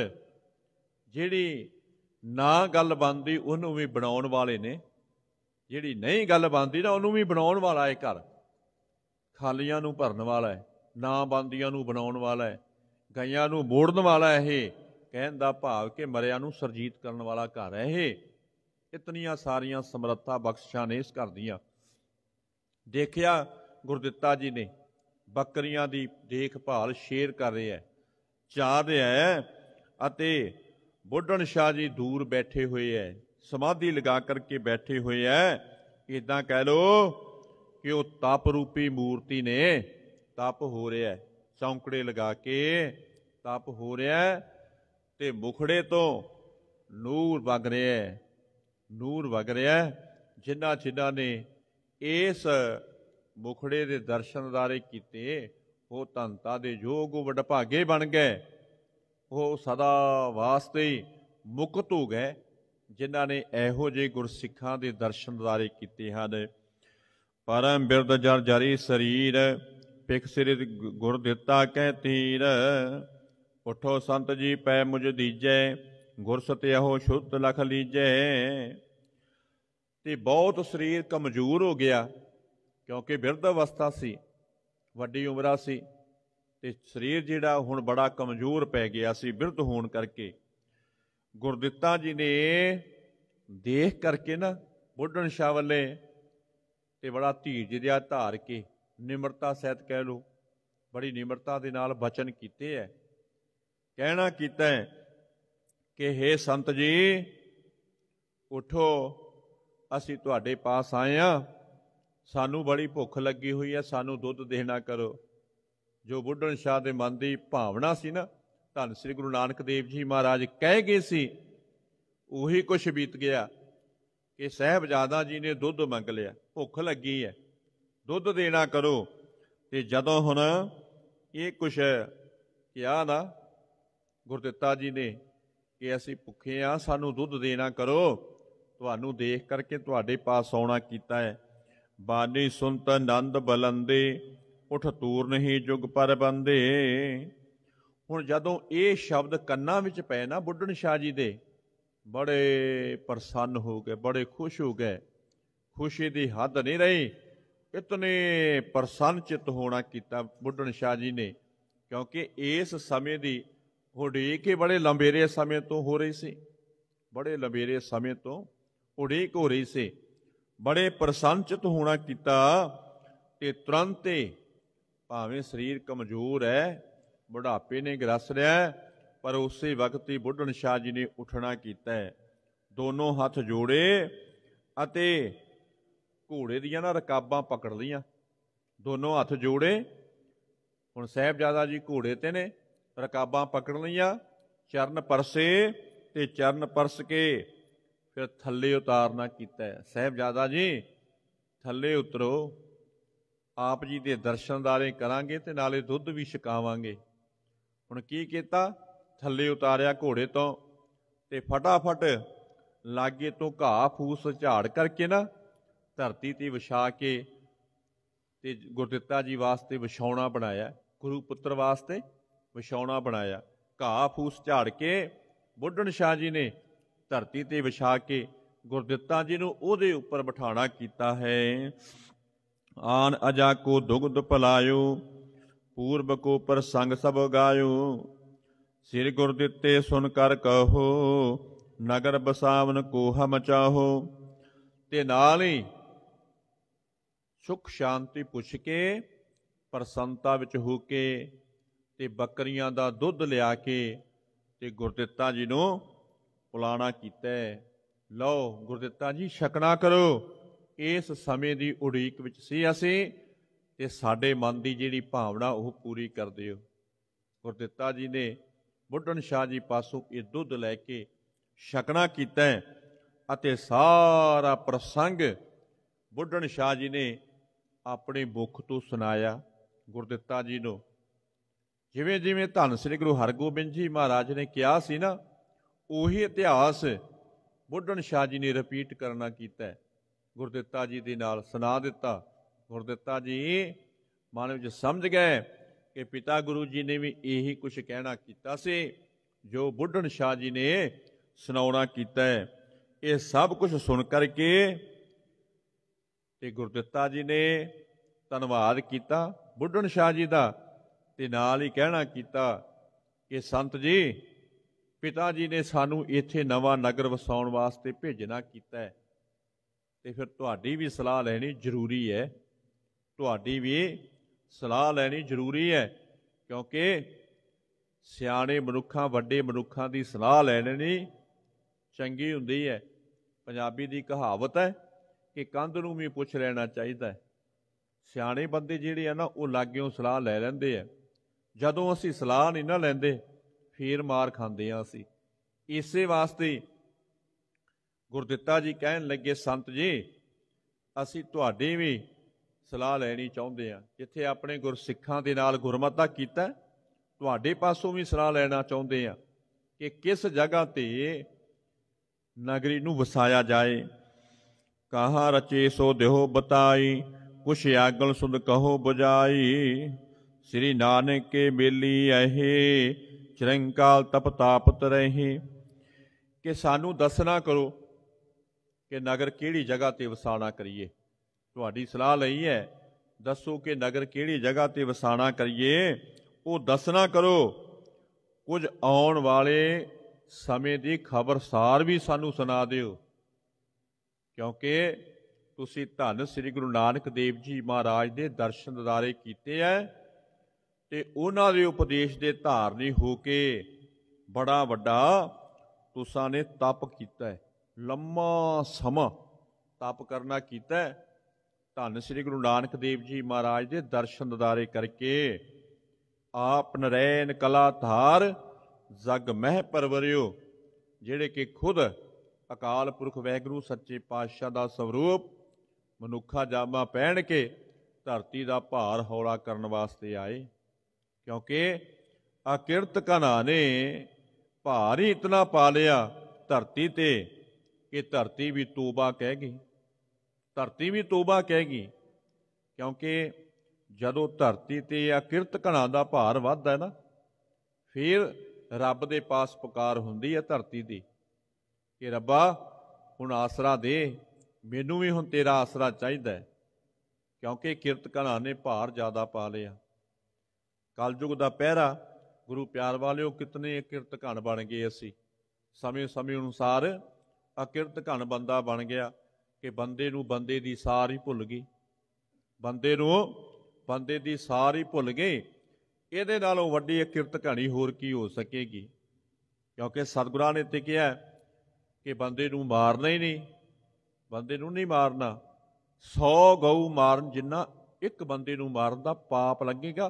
ਜਿਹੜੀ ਨਾ ਗੱਲ ਬੰਦੀ ਉਹਨੂੰ ਵੀ ਬਣਾਉਣ ਵਾਲੇ ਨੇ, ਜਿਹੜੀ ਨਹੀਂ ਗੱਲ ਬੰਦੀ ਨਾ ਉਹਨੂੰ ਵੀ ਬਣਾਉਣ ਵਾਲਾ ਹੈ ਘਰ। ਖਾਲੀਆਂ ਨੂੰ ਭਰਨ ਵਾਲਾ ਹੈ, ਨਾ ਬੰਦੀਆਂ ਨੂੰ ਬਣਾਉਣ ਵਾਲਾ ਹੈ, ਗਈਆਂ ਨੂੰ ਮੋੜਨ ਵਾਲਾ ਇਹ, ਕਹਿਣ ਦਾ ਭਾਵ ਕਿ ਮਰਿਆ ਨੂੰ ਸਰਜੀਤ ਕਰਨ ਵਾਲਾ ਘਰ ਹੈ ਇਹ। ਇਤਨੀਆਂ ਸਾਰੀਆਂ ਸਮਰੱਥਾ ਬਖਸ਼ਾਂ ਨੇ ਇਸ ਘਰ ਦੀਆਂ। ਦੇਖਿਆ ਗੁਰਦਿੱਤਾ ਜੀ ਨੇ, ਬੱਕਰੀਆਂ ਦੀ ਦੇਖਭਾਲ ਸ਼ੇਰ ਕਰ ਰਿਹਾ ਹੈ, ਚਾਹ ਰਿਹਾ ਹੈ ਅਤੇ ਬੁੱਢਣ ਸ਼ਾਹ ਜੀ ਦੂਰ ਬੈਠੇ ਹੋਏ ਐ ਸਮਾਧੀ ਲਗਾ ਕਰਕੇ ਬੈਠੇ ਹੋਏ ਐ ਇਦਾਂ ਕਹਿ ਲੋ ਕਿ ਉਹ ਤਪ ਰੂਪੀ ਮੂਰਤੀ ਨੇ ਤਪ ਹੋ ਰਿਹਾ ਚੌਂਕੜੇ ਲਗਾ ਕੇ ਤਪ ਹੋ ਰਿਹਾ ਤੇ ਮੁਖੜੇ ਤੋਂ ਨੂਰ ਵਗ ਰਿਹਾ ਨੂਰ ਵਗ ਰਿਹਾ ਜਿਨ੍ਹਾਂ ਜਿਨ੍ਹਾਂ ਨੇ ਇਸ ਮੁਖੜੇ ਦੇ ਦਰਸ਼ਨਦਾਰੇ ਕੀਤੇ, ਉਹ ਧੰਤਾ ਦੇ ਯੋਗ ਵਡਭਾਗੇ ਬਣ ਗਏ। ਉਹ ਸਦਾ ਵਾਸਤੇ ਮੁਕਤ ਹੋ ਗਏ, ਜਿਨ੍ਹਾਂ ਨੇ ਇਹੋ ਜਿਹੇ ਗੁਰਸਿੱਖਾਂ ਦੇ ਦਰਸ਼ਨਦਾਰੇ ਕੀਤੇ ਹਨ। ਪਰਮ ਬਿਰਦ ਜਰ ਜਰੀ ਸਰੀਰ ਪਿਖ ਸਿਰ ਗੁਰ ਦਿੱਤਾ ਕਹਿ ਤੀਰ। ਉਠੋ ਸੰਤ ਜੀ, ਪੈ ਮੁਝ ਦੀਜੈ, ਗੁਰ ਸਤਿਆਹੋ ਸ਼ੁੱਧ ਲਖ ਲੀਜੈ। ਤੇ ਬਹੁਤ ਸਰੀਰ ਕਮਜ਼ੋਰ ਹੋ ਗਿਆ, ਕਿਉਂਕਿ ਬਿਰਧ ਅਵਸਥਾ ਸੀ, ਵੱਡੀ ਉਮਰਾ ਸੀ, ਤੇ ਸਰੀਰ ਜਿਹੜਾ ਹੁਣ ਬੜਾ ਕਮਜ਼ੋਰ ਪੈ ਗਿਆ ਸੀ, ਬਿਰਧ ਹੋਣ ਕਰਕੇ। ਗੁਰਦਿੱਤਾ ਜੀ ਨੇ ਦੇਖ ਕਰਕੇ ਨਾ, ਬੁੱਢਣ ਸ਼ਾਹ ਵੱਲੇ ਤੇ ਬੜਾ ਧੀਰਜ ਜਿਹਾ ਧਾਰ ਕੇ ਨਿਮਰਤਾ ਸਹਿਤ ਕਹਿ ਲੋ ਬੜੀ ਨਿਮਰਤਾ ਦੇ ਨਾਲ ਬਚਨ ਕੀਤੇ ਐ। ਕਹਿਣਾ ਕੀਤਾ ਹੈ ਕਿ हे ਸੰਤ ਜੀ, ਉਠੋ, ਅਸੀਂ ਤੁਹਾਡੇ ਪਾਸ ਆਏ ਆ। ਸਾਨੂੰ ਬੜੀ ਭੁੱਖ ਲੱਗੀ ਹੋਈ ਹੈ ਸਾਨੂੰ ਦੁੱਧ ਦੇਣਾ ਕਰੋ। ਜੋ ਬੁੱਢਣ ਸ਼ਾਹ ਦੇ ਮਨ ਦੀ ਭਾਵਨਾ ਸੀ ਨਾ, ਧੰਨ ਸ੍ਰੀ ਗੁਰੂ ਨਾਨਕ ਦੇਵ ਜੀ ਮਹਾਰਾਜ ਕਹਿ ਗਏ ਸੀ, ਉਹੀ ਕੁਛ ਬੀਤ ਗਿਆ ਕਿ ਸਹਿਬਜ਼ਾਦਾ ਜੀ ਨੇ ਦੁੱਧ ਮੰਗ ਲਿਆ। ਭੁੱਖ ਲੱਗੀ ਹੈ। ਦੁੱਧ ਦੇਣਾ ਕਰੋ। ਤੇ ਜਦੋਂ ਹੁਣ ਇਹ ਕੁਛ ਕਿਹਾ ਨਾ, ਗੁਰਦਿੱਤਾ ਜੀ ਨੇ ਕਿ ਅਸੀਂ ਭੁੱਖੇ ਆ, ਸਾਨੂੰ ਦੁੱਧ ਦੇਣਾ ਕਰੋ। ਤੁਹਾਨੂੰ ਦੇਖ ਕਰਕੇ ਤੁਹਾਡੇ ਪਾਸ ਆਉਣਾ ਕੀਤਾ ਹੈ। ਬਾਣੀ ਸੁਨਤ ਆਨੰਦ ਬਲੰਦੇ, ਉਠ ਤੂਰ ਨਹੀਂ ਜੁਗ ਪਰ ਬੰਦੇ। ਹੁਣ ਜਦੋਂ ਇਹ ਸ਼ਬਦ ਕੰਨਾਂ ਵਿੱਚ ਪਏ ਨਾ ਬੁੱਢਣ ਸ਼ਾਹ ਜੀ ਦੇ, ਬੜੇ ਪ੍ਰਸੰਨ ਹੋ ਗਏ, ਬੜੇ ਖੁਸ਼ ਹੋ ਗਏ। ਖੁਸ਼ੀ ਦੀ ਹੱਦ ਨਹੀਂ ਰਹੀ। ਇਤਨੇ ਪ੍ਰਸੰਨ ਚਿਤ ਹੋਣਾ ਕੀਤਾ ਬੁੱਢਣ ਸ਼ਾਹ ਜੀ ਨੇ, ਕਿਉਂਕਿ ਇਸ ਸਮੇਂ ਦੀ ਉਡੀਕ ਹੀ ਬੜੇ ਲੰਬੇਰੇ ਸਮੇਂ ਤੋਂ ਹੋ ਰਹੀ ਸੀ। ਬੜੇ ਲੰਬੇਰੇ ਸਮੇਂ ਤੋਂ ਉਡੀਕ ਹੋ ਰਹੀ ਸੀ। ਬੜੇ ਪ੍ਰਸੰਨਚਿਤ ਹੋਣਾ ਕੀਤਾ ਤੇ ਤੁਰੰਤ ਹੀ ਭਾਵੇਂ ਸਰੀਰ ਕਮਜ਼ੋਰ ਹੈ, ਬੁਢਾਪੇ ਨੇ ਗਰਸ ਰਿਹਾ ਪਰ ਉਸੇ ਵਕਤ ਹੀ ਬੁੱਢਣ ਸ਼ਾਹ ਜੀ ਨੇ ਉਠਣਾ ਕੀਤਾ ਦੋਨੋਂ ਹੱਥ ਜੋੜੇ ਅਤੇ ਘੋੜੇ ਦੀਆਂ ਨਾ ਰਕਾਬਾਂ ਪਕੜ ਲੀਆਂ ਦੋਨੋਂ ਹੱਥ ਜੋੜੇ। ਹੁਣ ਸਹਿਬਜ਼ਾਦਾ ਜੀ ਘੋੜੇ ਤੇ ਨੇ, ਰਕਾਬਾਂ ਪਕੜ ਲਈਆਂ, ਚਰਨ ਪਰਸੇ ਤੇ ਚਰਨ ਪਰਸ ਕੇ ਫਿਰ ਥੱਲੇ ਉਤਾਰਨਾ ਕੀਤਾ ਹੈ। ਸਹਿਬਜ਼ਾਦਾ ਜੀ, ਥੱਲੇ ਉਤਰੋ। ਆਪ ਜੀ ਦੇ ਦਰਸ਼ਨਦਾਰੇ ਕਰਾਂਗੇ ਤੇ ਨਾਲੇ ਦੁੱਧ ਵੀ ਛਕਾਵਾਂਗੇ। ਹੁਣ ਕੀ ਕੀਤਾ? ਥੱਲੇ ਉਤਾਰਿਆ ਘੋੜੇ ਤੋਂ ਤੇ ਫਟਾਫਟ ਲਾਗੇ ਤੋਂ ਘਾਹ ਫੂਸ ਝਾੜ ਕਰਕੇ ਨਾ ਧਰਤੀ ਤੇ ਵਿਛਾ ਕੇ ਤੇ ਗੁਰਦਿੱਤਾ ਜੀ ਵਾਸਤੇ ਵਿਛਾਉਣਾ ਬਣਾਇਆ, ਗੁਰੂ ਪੁੱਤਰ ਵਾਸਤੇ ਵਿਛਾਉਣਾ ਬਣਾਇਆ। ਘਾਹ ਫੂਸ ਝਾੜ ਕੇ ਬੁੱਢਣ ਸ਼ਾਹ ਜੀ ਨੇ ਧਰਤੀ ਤੇ ਵਿਛਾ ਕੇ ਗੁਰਦਿੱਤਾ ਜੀ ਨੂੰ ਉਹਦੇ ਉੱਪਰ ਬਿਠਾਣਾ ਕੀਤਾ ਹੈ। ਆਨ ਅਜਾ ਕੋ ਦੁਗਧ ਪਲਾਇਓ ਪੂਰਬ ਕੋ ਪ੍ਰਸੰਗ ਸਭ ਗਾਇਓ। ਸ੍ਰੀ ਗੁਰ ਦਿੱਤੇ ਸੁਨ ਕਰ ਕਹੋ, ਨਗਰ ਬਸਾਵਨ ਕੋ ਹਮ ਚਾਹੋ। ਤੇ ਨਾਲ ਹੀ ਸੁਖ ਸ਼ਾਂਤੀ ਪੁੱਛ ਕੇ ਪ੍ਰਸੰਨਤਾ ਵਿੱਚ ਹੋ ਕੇ ਤੇ ਬੱਕਰੀਆਂ ਦਾ ਦੁੱਧ ਲਿਆ ਕੇ ਤੇ ਗੁਰਦਿੱਤਾ ਜੀ ਨੂੰ ਪੁਲਾਣਾ ਕੀਤਾ ਲਓ ਗੁਰਦਿੱਤਾ ਜੀ, ਛਕਣਾ ਕਰੋ। ਇਸ ਸਮੇਂ ਦੀ ਉਡੀਕ ਵਿੱਚ ਸੀ ਅਸੀਂ ਤੇ ਸਾਡੇ ਮਨ ਦੀ ਜਿਹੜੀ ਭਾਵਨਾ ਉਹ ਪੂਰੀ ਕਰ ਦਿਓ ਗੁਰਦਿੱਤਾ ਜੀ ਨੇ ਬੁੱਢਣ ਸ਼ਾਹ ਜੀ ਪਾਸੋਂ ਇਹ ਦੁੱਧ ਲੈ ਕੇ ਛਕਣਾ ਕੀਤਾ ਅਤੇ ਸਾਰਾ ਪ੍ਰਸੰਗ ਬੁੱਢਣ ਸ਼ਾਹ ਜੀ ਨੇ ਆਪਣੇ ਮੁਖ ਤੋਂ ਸੁਣਾਇਆ ਗੁਰਦਿੱਤਾ ਜੀ ਨੂੰ। ਜਿਵੇਂ ਜਿਵੇਂ ਧੰਨ ਸ੍ਰੀ ਗੁਰੂ ਹਰਗੋਬਿੰਦ ਜੀ ਮਹਾਰਾਜ ਨੇ ਕਿਹਾ ਸੀ ਨਾ, ਉਹੀ ਇਤਿਹਾਸ ਬੁੱਢਣ ਸ਼ਾਹ ਜੀ ਨੇ ਰਿਪੀਟ ਕਰਨਾ ਕੀਤਾ ਗੁਰਦਿੱਤਾ ਜੀ ਦੇ ਨਾਲ ਸੁਣਾ ਦਿੱਤਾ। ਗੁਰਦਿੱਤਾ ਜੀ ਮਨ ਵਿੱਚ ਸਮਝ ਗਏ ਕਿ ਪਿਤਾ ਗੁਰੂ ਜੀ ਨੇ ਵੀ ਇਹੀ ਕੁਝ ਕਹਿਣਾ ਕੀਤਾ ਸੀ, ਜੋ ਬੁੱਢਣ ਸ਼ਾਹ ਜੀ ਨੇ ਸੁਣਾਉਣਾ ਕੀਤਾ ਹੈ। ਇਹ ਸਭ ਕੁਝ ਸੁਣ ਕਰਕੇ ਤੇ ਗੁਰਦਿੱਤਾ ਜੀ ਨੇ ਧੰਨਵਾਦ ਕੀਤਾ, ਬੁੱਢਣ ਸ਼ਾਹ ਜੀ ਦਾ ਤੇ ਨਾਲ ਹੀ ਕਹਿਣਾ ਕੀਤਾ ਕਿ ਸੰਤ ਜੀ, ਪਿਤਾ ਜੀ ਨੇ ਸਾਨੂੰ ਇੱਥੇ ਨਵਾਂ ਨਗਰ ਵਸਾਉਣ ਵਾਸਤੇ ਭੇਜਣਾ ਕੀਤਾ ਹੈ। ਤੇ ਫਿਰ ਤੁਹਾਡੀ ਵੀ ਸਲਾਹ ਲੈਣੀ ਜ਼ਰੂਰੀ ਹੈ। ਤੁਹਾਡੀ ਵੀ ਸਲਾਹ ਲੈਣੀ ਜ਼ਰੂਰੀ ਹੈ, ਕਿਉਂਕਿ ਸਿਆਣੇ ਮਨੁੱਖਾਂ, ਵੱਡੇ ਮਨੁੱਖਾਂ ਦੀ ਸਲਾਹ ਲੈਣੀ ਚੰਗੀ ਹੁੰਦੀ ਹੈ। ਪੰਜਾਬੀ ਦੀ ਕਹਾਵਤ ਹੈ ਕਿ ਕੰਧ ਨੂੰ ਵੀ ਪੁੱਛ ਲੈਣਾ ਚਾਹੀਦਾ ਹੈ। ਸਿਆਣੇ ਬੰਦੇ ਜਿਹੜੇ ਆ ਨਾ, ਉਹ ਲਾਗਿਓਂ ਸਲਾਹ ਲੈ ਲੈਂਦੇ ਆ। ਜਦੋਂ ਅਸੀਂ ਸਲਾਹ ਨਹੀਂ ਨਾ ਲੈਂਦੇ, ਫੇਰ ਮਾਰ ਖਾਂਦੇ ਆ ਅਸੀਂ। ਇਸੇ ਵਾਸਤੇ ਗੁਰਦਿੱਤਾ ਜੀ ਕਹਿਣ ਲੱਗੇ, ਸੰਤ ਜੀ, ਅਸੀਂ ਤੁਹਾਡੇ ਵੀ ਸਲਾਹ ਲੈਣੀ ਚਾਹੁੰਦੇ ਆ। ਜਿੱਥੇ ਆਪਣੇ ਗੁਰਸਿੱਖਾਂ ਦੇ ਨਾਲ ਗੁਰਮਤਾ ਕੀਤਾ, ਤੁਹਾਡੇ ਪਾਸੋਂ ਵੀ ਸਲਾਹ ਲੈਣਾ ਚਾਹੁੰਦੇ ਆ ਕਿ ਕਿਸ ਜਗ੍ਹਾ ਤੇ ਨਗਰੀ ਨੂੰ ਵਸਾਇਆ ਜਾਏ। ਕਹਾ ਰਚੇ ਸੋ ਦੇਹੋ ਬਤਾਈ ਕੁਛ ਆਗਲ ਸੁਧ ਕਹੋ ਬੁਝਾਈ, ਸ੍ਰੀ ਨਾਨਕ ਕੇ ਮੇਲੀ ਅਹੇ, ਚਰੰਕਾਲ ਤਪ ਤਾਪਤ ਰਹੇ। ਕਿ ਸਾਨੂੰ ਦੱਸਣਾ ਕਰੋ ਕਿ ਨਗਰ ਕਿਹੜੀ ਜਗ੍ਹਾ ਤੇ ਵਸਾਣਾ ਕਰੀਏ? ਤੁਹਾਡੀ ਸਲਾਹ ਲਈ ਹੈ। ਦੱਸੋ ਕਿ ਨਗਰ ਕਿਹੜੀ ਜਗ੍ਹਾ ਤੇ ਵਸਾਣਾ ਕਰੀਏ? ਉਹ ਦੱਸਣਾ ਕਰੋ। ਕੁਝ ਆਉਣ ਵਾਲੇ ਸਮੇਂ ਦੀ ਖਬਰਸਾਰ ਵੀ ਸਾਨੂੰ ਸੁਣਾ ਦਿਓ। ਕਿਉਂਕਿ ਤੁਸੀਂ ਧੰਨ ਸ੍ਰੀ ਗੁਰੂ ਨਾਨਕ ਦੇਵ ਜੀ ਮਹਾਰਾਜ ਦੇ ਦਰਸ਼ਨ ਦਿਦਾਰੇ ਕੀਤੇ ਐ ਤੇ ਉਹਨਾਂ ਦੇ ਉਪਦੇਸ਼ ਦੇ ਧਾਰਨੀ ਹੋ ਕੇ ਬੜਾ ਵੱਡਾ ਤੁਸਾਂ ਨੇ ਤਪ ਕੀਤਾ ਹੈ ਲੰਮਾ ਸਮਾਂ ਤਪ ਕਰਨਾ ਕੀਤਾ ਹੈ ਧੰਨ ਸ੍ਰੀ ਗੁਰੂ ਨਾਨਕ ਦੇਵ ਜੀ ਮਹਾਰਾਜ ਦੇ ਦਰਸ਼ਨ ਦਿਦਾਰੇ ਕਰਕੇ ਆਪ ਨਰੈਣ ਕਲਾ ਧਾਰ ਜਗ ਮਹਿ ਪਰਵਰਿਓ, ਜਿਹੜੇ ਕਿ ਖੁਦ ਅਕਾਲ ਪੁਰਖ ਵੈਗਰੂ ਸੱਚੇ ਪਾਤਸ਼ਾਹ ਦਾ ਸਵਰੂਪ ਮਨੁੱਖਾ ਜਾਮਾ ਪਹਿਨ ਕੇ ਧਰਤੀ ਦਾ ਭਾਰ ਹੌਲਾ ਕਰਨ ਵਾਸਤੇ ਆਏ। ਕਿਉਂਕਿ ਅਕਿਰਤ ਕਨਾ ਨੇ ਭਾਰ ਹੀ ਇਤਨਾ ਪਾ ਲਿਆ ਧਰਤੀ ਤੇ ਕਿ ਧਰਤੀ ਵੀ ਤੋਬਾ ਕਹਿ ਗਈ। ਧਰਤੀ ਵੀ ਤੋਬਾ ਕਹਿ ਗਈ। ਕਿਉਂਕਿ ਜਦੋਂ ਧਰਤੀ ਤੇ ਅਕਿਰਤ ਕਣਾ ਦਾ ਭਾਰ ਵੱਧਦਾ ਹੈ ਨਾ, ਫਿਰ ਰੱਬ ਦੇ ਪਾਸ ਪੁਕਾਰ ਹੁੰਦੀ ਹੈ ਧਰਤੀ ਦੀ ਕਿ ਰੱਬਾ ਹੁਣ ਆਸਰਾ ਦੇ ਮੈਨੂੰ ਵੀ ਹੁਣ ਤੇਰਾ ਆਸਰਾ ਚਾਹੀਦਾ ਹੈ, ਕਿਉਂਕਿ ਕਿਰਤ ਕਣਾ ਨੇ ਭਾਰ ਜ਼ਿਆਦਾ ਪਾ ਲਿਆ। ਕਲਯੁਗ ਦਾ ਪਹਿਰਾ, ਗੁਰੂ ਪਿਆਰ ਵਾਲਿਓ ਕਿਤਨੇ ਕਿਰਤ ਘਣ ਬਣ ਗਏ ਅਸੀਂ। ਸਮੇਂ ਸਮੇਂ ਅਨੁਸਾਰ ਅਕਿਰਤ ਘਣ ਬੰਦਾ ਬਣ ਗਿਆ ਕਿ ਬੰਦੇ ਨੂੰ ਬੰਦੇ ਦੀ ਸਾਰ ਹੀ ਭੁੱਲ ਗਈ। ਬੰਦੇ ਨੂੰ ਬੰਦੇ ਦੀ ਸਾਰ ਹੀ ਭੁੱਲ ਗਏ। ਇਹਦੇ ਨਾਲੋਂ ਵੱਡੀ ਅਕਿਰਤ ਘਣੀ ਹੋਰ ਕੀ ਹੋ ਸਕੇਗੀ? ਕਿਉਂਕਿ ਸਤਿਗੁਰਾਂ ਨੇ ਤੇ ਕਿਹਾ ਕਿ ਬੰਦੇ ਨੂੰ ਮਾਰਨਾ ਹੀ ਨਹੀਂ ਬੰਦੇ ਨੂੰ ਨਹੀਂ ਮਾਰਨਾ। 100 ਗਊ ਮਾਰਨ ਜਿੰਨਾ ਇੱਕ ਬੰਦੇ ਨੂੰ ਮਾਰਨ ਦਾ ਪਾਪ ਲੱਗੇਗਾ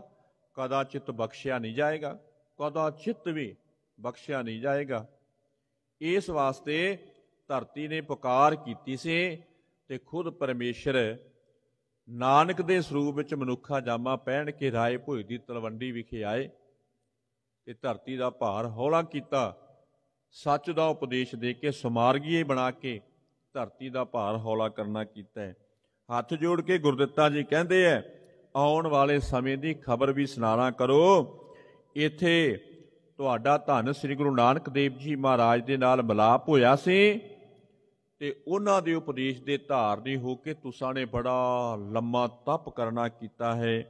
ਕਦਾ ਚਿੱਤ ਬਖਸ਼ਿਆ ਨਹੀਂ ਜਾਏਗਾ ਕਦਾ ਚਿੱਤ ਵੀ ਬਖਸ਼ਿਆ ਨਹੀਂ ਜਾਏਗਾ। ਇਸ ਵਾਸਤੇ ਧਰਤੀ ਨੇ ਪੁਕਾਰ ਕੀਤੀ ਸੀ ਤੇ ਖੁਦ ਪਰਮੇਸ਼ਰ ਨਾਨਕ ਦੇ ਸਰੂਪ ਵਿੱਚ ਮਨੁੱਖਾ ਜਾਮਾ ਪਹਿਨ ਕੇ ਰਾਏ ਭੋਈ ਦੀ ਤਲਵੰਡੀ ਵਿਖੇ ਆਏ ਤੇ ਧਰਤੀ ਦਾ ਭਾਰ ਹੌਲਾ ਕੀਤਾ। ਸੱਚ ਦਾ ਉਪਦੇਸ਼ ਦੇ ਕੇ ਸਮਾਰਗੀਏ ਬਣਾ ਕੇ ਧਰਤੀ ਦਾ ਭਾਰ ਹੌਲਾ ਕਰਨਾ ਕੀਤਾ ਹੈ। ਹੱਥ ਜੋੜ ਕੇ ਗੁਰਦਿੱਤਾ ਜੀ ਕਹਿੰਦੇ ਐ, ਆਉਣ ਵਾਲੇ ਸਮੇਂ ਦੀ ਖਬਰ ਵੀ ਸੁਣਾਣਾ ਕਰੋ। ਇੱਥੇ ਤੁਹਾਡਾ ਧੰਨ ਸ੍ਰੀ ਗੁਰੂ ਨਾਨਕ ਦੇਵ ਜੀ ਮਹਾਰਾਜ ਦੇ ਨਾਲ ਮਿਲਾਪ ਹੋਇਆ ਸੀ ਤੇ ਉਹਨਾਂ ਦੇ ਉਪਦੇਸ਼ ਦੇ ਧਾਰਨੀ ਹੋ ਕੇ ਤੁਸਾਂ ਨੇ ਬੜਾ ਲੰਮਾ ਤਪ ਕਰਨਾ ਕੀਤਾ ਹੈ।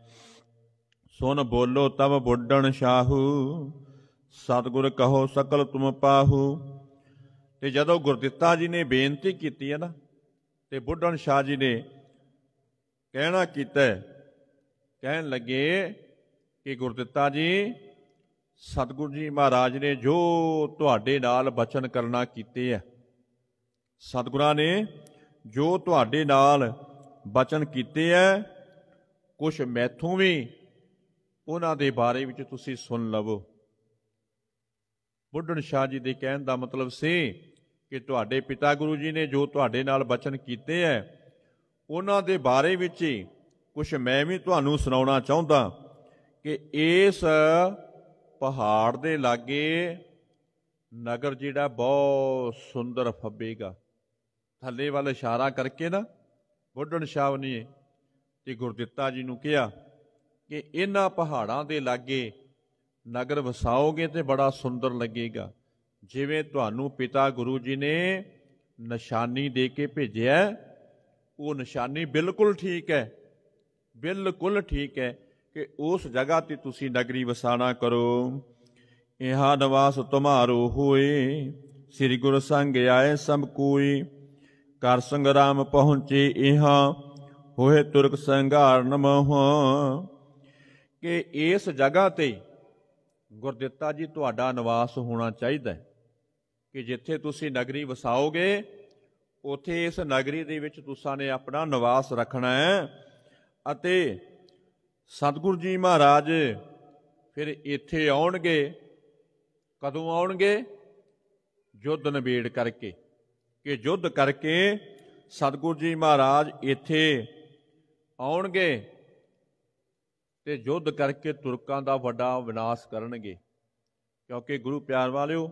ਸੁਨ ਬੋਲੋ ਤਬ ਬੁੱਢਣ ਸ਼ਾਹੂ, ਸਤਿਗੁਰ ਕਹੋ ਸਕਲ ਤੁਮ ਪਾਹੂ ਤੇ ਜਦੋਂ ਗੁਰਦਿੱਤਾ ਜੀ ਨੇ ਬੇਨਤੀ ਕੀਤੀ ਹੈ ਨਾ, ਤੇ ਬੁੱਢਣ ਸ਼ਾਹ ਜੀ ਨੇ ਕਹਿਣਾ ਕੀਤਾ ਕਹਿਣ ਲੱਗੇ ਕਿ ਗੁਰਦਿੱਤਾ ਜੀ, ਸਤਿਗੁਰੂ ਜੀ ਮਹਾਰਾਜ ਨੇ ਜੋ ਤੁਹਾਡੇ ਨਾਲ ਬਚਨ ਕਰਨਾ ਕੀਤੇ ਆ ਸਤਿਗੁਰਾਂ ਨੇ ਜੋ ਤੁਹਾਡੇ ਨਾਲ ਬਚਨ ਕੀਤੇ ਆ ਕੁਝ ਮੈਥੋਂ ਵੀ ਉਹਨਾਂ ਦੇ ਬਾਰੇ ਵਿੱਚ ਤੁਸੀਂ ਸੁਣ ਲਵੋ। ਬੁੱਢਣ ਸ਼ਾਹ ਜੀ ਦੇ ਕਹਿਣ ਦਾ ਮਤਲਬ ਸੀ ਕਿ ਤੁਹਾਡੇ ਪਿਤਾ ਗੁਰੂ ਜੀ ਨੇ ਜੋ ਤੁਹਾਡੇ ਨਾਲ ਬਚਨ ਕੀਤੇ ਐ, ਉਹਨਾਂ ਦੇ ਬਾਰੇ ਵਿੱਚ ਹੀ ਕੁਝ ਮੈਂ ਵੀ ਤੁਹਾਨੂੰ ਸੁਣਾਉਣਾ ਚਾਹੁੰਦਾ ਕਿ ਇਸ ਪਹਾੜ ਦੇ ਲਾਗੇ ਨਗਰ ਜਿਹੜਾ ਬਹੁਤ ਸੁੰਦਰ ਫੱਬੇਗਾ। ਥੱਲੇ ਵੱਲ ਇਸ਼ਾਰਾ ਕਰਕੇ ਨਾ ਬੁੱਢਣ ਸ਼ਾਹ ਨੇ ਤੇ ਗੁਰਦਿੱਤਾ ਜੀ ਨੂੰ ਕਿਹਾ ਕਿ ਇਹਨਾਂ ਪਹਾੜਾਂ ਦੇ ਲਾਗੇ ਨਗਰ ਵਸਾਓਗੇ ਤੇ ਬੜਾ ਸੁੰਦਰ ਲੱਗੇਗਾ। ਜਿਵੇਂ ਤੁਹਾਨੂੰ ਪਿਤਾ ਗੁਰੂ ਜੀ ਨੇ ਨਿਸ਼ਾਨੀ ਦੇ ਕੇ ਭੇਜਿਆ, ਉਹ ਨਿਸ਼ਾਨੀ ਬਿਲਕੁਲ ਠੀਕ ਹੈ, ਬਿਲਕੁਲ ਠੀਕ ਹੈ ਕਿ ਉਸ ਜਗ੍ਹਾ ਤੇ ਤੁਸੀਂ ਨਗਰੀ ਵਸਾਣਾ ਕਰੋ। ਇਹਾ ਨਿਵਾਸ ਤੁਮਾਰੋ ਹੋਏ, ਸ੍ਰੀ ਗੁਰੂ ਸੰਗ ਆਏ ਸਭ ਕੋਈ ਕਰ ਸੰਗਰਾਮ ਪਹੁੰਚੇ ਇਹਾ, ਹੋਏ ਤੁਰਕ ਸੰਘਾਰ ਨਮਹ ਕਿ ਇਸ ਜਗ੍ਹਾ ਤੇ ਗੁਰਦਿੱਤਾ ਜੀ ਤੁਹਾਡਾ ਨਿਵਾਸ ਹੋਣਾ ਚਾਹੀਦਾ ਹੈ। ਕਿ ਜਿੱਥੇ ਤੁਸੀਂ ਨਗਰੀ ਵਸਾਓਗੇ, ਉਥੇ ਇਸ ਨਗਰੀ ਦੇ ਵਿੱਚ ਤੁਸਾਂ ਨੇ ਆਪਣਾ ਨਿਵਾਸ ਰੱਖਣਾ ਹੈ। ਅਤੇ ਸਤਿਗੁਰੂ ਜੀ ਮਹਾਰਾਜ ਫਿਰ ਇੱਥੇ ਆਉਣਗੇ। ਕਦੋਂ ਆਉਣਗੇ? ਯੁੱਧ ਨਿਬੇੜ ਕਰਕੇ। ਕਿ ਯੁੱਧ ਕਰਕੇ ਸਤਿਗੁਰੂ ਜੀ ਮਹਾਰਾਜ ਇੱਥੇ ਆਉਣਗੇ ਤੇ ਯੁੱਧ ਕਰਕੇ ਤੁਰਕਾਂ ਦਾ ਵੱਡਾ ਵਿਨਾਸ਼ ਕਰਨਗੇ। ਕਿਉਂਕਿ ਗੁਰੂ ਪਿਆਰ ਵਾਲਿਓ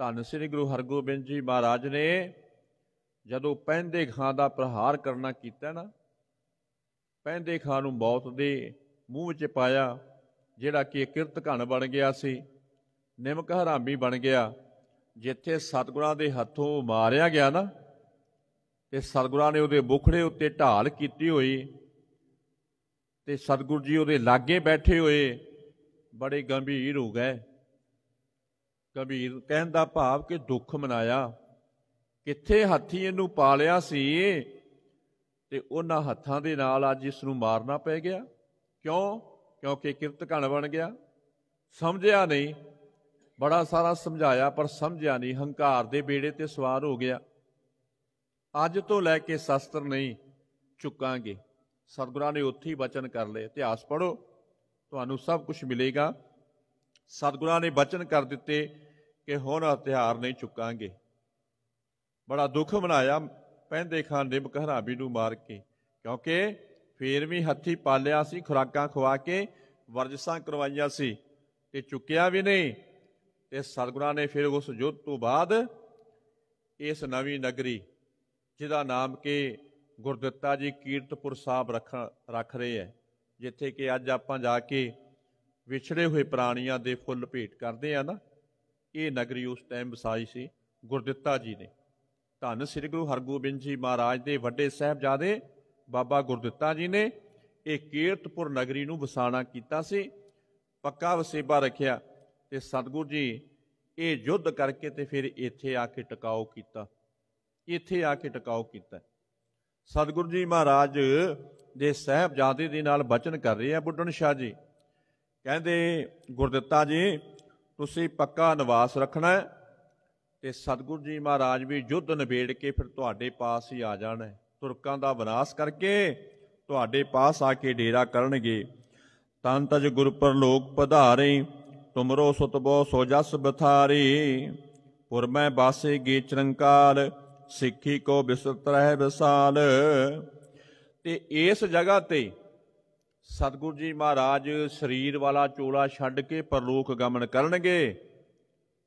ਧੰਨ ਸ੍ਰੀ ਗੁਰੂ ਹਰਗੋਬਿੰਦ ਜੀ ਮਹਾਰਾਜ ਨੇ ਜਦੋਂ ਪਹਿੰਦੇ ਖਾਂ ਦਾ ਪ੍ਰਹਾਰ ਕਰਨਾ ਕੀਤਾ ਨਾ, ਪਹਿੰਦੇ ਖਾਂ ਨੂੰ ਮੌਤ ਦੇ ਮੂੰਹ ਵਿੱਚ ਪਾਇਆ, ਜਿਹੜਾ ਕਿ ਕਿਰਤ ਘਣ ਬਣ ਗਿਆ ਸੀ, ਨਿਮਕ ਹਰਾਮੀ ਬਣ ਗਿਆ, ਜਿੱਥੇ ਸਤਗੁਰਾਂ ਦੇ ਹੱਥੋਂ ਮਾਰਿਆ ਗਿਆ ਨਾ, ਤੇ ਸਤਗੁਰਾਂ ਨੇ ਉਹਦੇ ਮੁਖੜੇ ਉੱਤੇ ਢਾਲ ਕੀਤੀ ਹੋਈ, ਤੇ ਸਤਗੁਰ ਜੀ ਉਹਦੇ ਲਾਗੇ ਬੈਠੇ ਹੋਏ, ਬੜੇ ਗੰਭੀਰ ਹੋ ਗਏ। ਗੰਭੀਰ ਕਹਿਣ ਦਾ ਭਾਵ ਕਿ ਦੁੱਖ ਮਨਾਇਆ। ਕਿੱਥੇ ਹੱਥੀ ਇਹਨੂੰ ਪਾਲਿਆ ਸੀ? ਤੇ ਉਹਨਾਂ ਹੱਥਾਂ ਦੇ ਨਾਲ ਅੱਜ ਇਸ ਨੂੰ ਮਾਰਨਾ ਪੈ ਗਿਆ। ਕਿਉਂ? ਕਿਉਂਕਿ ਕਿਰਤ ਘਣ ਬਣ ਗਿਆ। ਸਮਝਿਆ ਨਹੀਂ। ਬੜਾ ਸਾਰਾ ਸਮਝਾਇਆ, ਪਰ ਸਮਝਿਆ ਨਹੀਂ। ਹੰਕਾਰ ਦੇ ਬੇੜੇ ਤੇ ਸਵਾਰ ਹੋ ਗਿਆ। ਅੱਜ ਤੋਂ ਲੈ ਕੇ ਸ਼ਸਤਰ ਨਹੀਂ ਚੁੱਕਾਂਗੇ। ਸਤਿਗੁਰਾਂ ਨੇ ਉੱਥੇ ਹੀ ਬਚਨ ਕਰ ਲਏ। ਇਤਿਹਾਸ ਪੜੋ ਤੁਹਾਨੂੰ ਸਭ ਕੁਝ ਮਿਲੇਗਾ। ਸਤਿਗੁਰਾਂ ਨੇ ਬਚਨ ਕਰ ਦਿੱਤੇ ਕਿ ਹੁਣ ਹਥਿਆਰ ਨਹੀਂ ਚੁੱਕਾਂਗੇ। ਬੜਾ ਦੁੱਖ ਮਨਾਇਆ ਪੈਂਦੇ ਖਾਨ ਨਿਮਕ ਹਰਾਬੀ ਨੂੰ ਮਾਰ ਕੇ, ਕਿਉਂਕਿ ਫੇਰ ਵੀ ਹੱਥੀ ਪਾਲਿਆ ਸੀ, ਖੁਰਾਕਾਂ ਖਵਾ ਕੇ, ਵਰਜਸਾਂ ਕਰਵਾਈਆਂ ਸੀ ਤੇ ਚੁੱਕਿਆ ਵੀ ਨਹੀਂ ਤੇ ਸਤਿਗੁਰਾਂ ਨੇ ਫਿਰ ਉਸ ਯੁੱਧ ਤੋਂ ਬਾਅਦ ਇਸ ਨਵੀਂ ਨਗਰੀ, ਜਿਹਦਾ ਨਾਮ ਕਿ ਗੁਰਦਿੱਤਾ ਜੀ ਕੀਰਤਪੁਰ ਸਾਹਿਬ ਰੱਖ ਰੱਖ ਰਹੇ ਹੈ, ਜਿੱਥੇ ਕਿ ਅੱਜ ਆਪਾਂ ਜਾ ਕੇ ਵਿਛੜੇ ਹੋਏ ਪ੍ਰਾਣੀਆਂ ਦੇ ਫੁੱਲ ਭੇਟ ਕਰਦੇ ਆ ਨਾ, ਇਹ ਨਗਰੀ ਉਸ ਟਾਈਮ ਵਸਾਈ ਸੀ, ਗੁਰਦਿੱਤਾ ਜੀ ਨੇ। ਧੰਨ ਸ੍ਰੀ ਗੁਰੂ ਹਰਗੋਬਿੰਦ ਜੀ ਮਹਾਰਾਜ ਦੇ ਵੱਡੇ ਸਹਿਬਜ਼ਾਦੇ ਬਾਬਾ ਗੁਰਦਿੱਤਾ ਜੀ ਨੇ ਇਹ ਕੀਰਤਪੁਰ ਨਗਰੀ ਨੂੰ ਵਸਾਣਾ ਕੀਤਾ ਸੀ। ਪੱਕਾ ਵਸੇਬਾ ਰੱਖਿਆ ਤੇ ਸਤਗੁਰ ਜੀ ਇਹ ਯੁੱਧ ਕਰਕੇ ਤੇ ਫਿਰ ਇੱਥੇ ਆ ਕੇ ਟਿਕਾਓ ਕੀਤਾ। ਇੱਥੇ ਆ ਕੇ ਟਿਕਾਓ ਕੀਤਾ। ਸਤਗੁਰੂ ਜੀ ਮਹਾਰਾਜ ਦੇ ਸਹਿਬਜ਼ਾਦੇ ਦੇ ਨਾਲ ਬਚਨ ਕਰ ਰਹੇ ਆ ਬੁੱਢਣ ਸ਼ਾਹ ਜੀ। ਕਹਿੰਦੇ ਗੁਰਦਿੱਤਾ ਜੀ, ਤੁਸੀਂ ਪੱਕਾ ਨਿਵਾਸ ਰੱਖਣਾ ਤੇ ਸਤਿਗੁਰੂ ਜੀ ਮਹਾਰਾਜ ਵੀ ਯੁੱਧ ਨਿਬੇੜ ਕੇ ਫਿਰ ਤੁਹਾਡੇ ਪਾਸ ਹੀ ਆ ਜਾਣਾ। ਤੁਰਕਾਂ ਦਾ ਵਿਨਾਸ਼ ਕਰਕੇ ਤੁਹਾਡੇ ਪਾਸ ਆ ਕੇ ਡੇਰਾ ਕਰਨਗੇ। ਤਨ ਤਜ ਗੁਰ ਪਰਲੋਕ ਪਧਾਰੇ, ਤੁਮਰੋ ਸੁਤਬੋ ਸੋ ਜਸ ਬਥਾਰੀ ਪੁਰ ਮੈਂ ਬਾਸੇ ਗੇ ਚਰੰਕਾਲ ਸਿੱਖੀ ਕੋ ਬਿਸਤ ਰਹਿ ਵਿਸਾਲ। ਤੇ ਇਸ ਜਗ੍ਹਾ ਤੇ ਸਤਿਗੁਰੂ ਜੀ ਮਹਾਰਾਜ ਸਰੀਰ ਵਾਲਾ ਚੋਲਾ ਛੱਡ ਕੇ ਪਰਲੋਕ ਗਮਨ ਕਰਨਗੇ।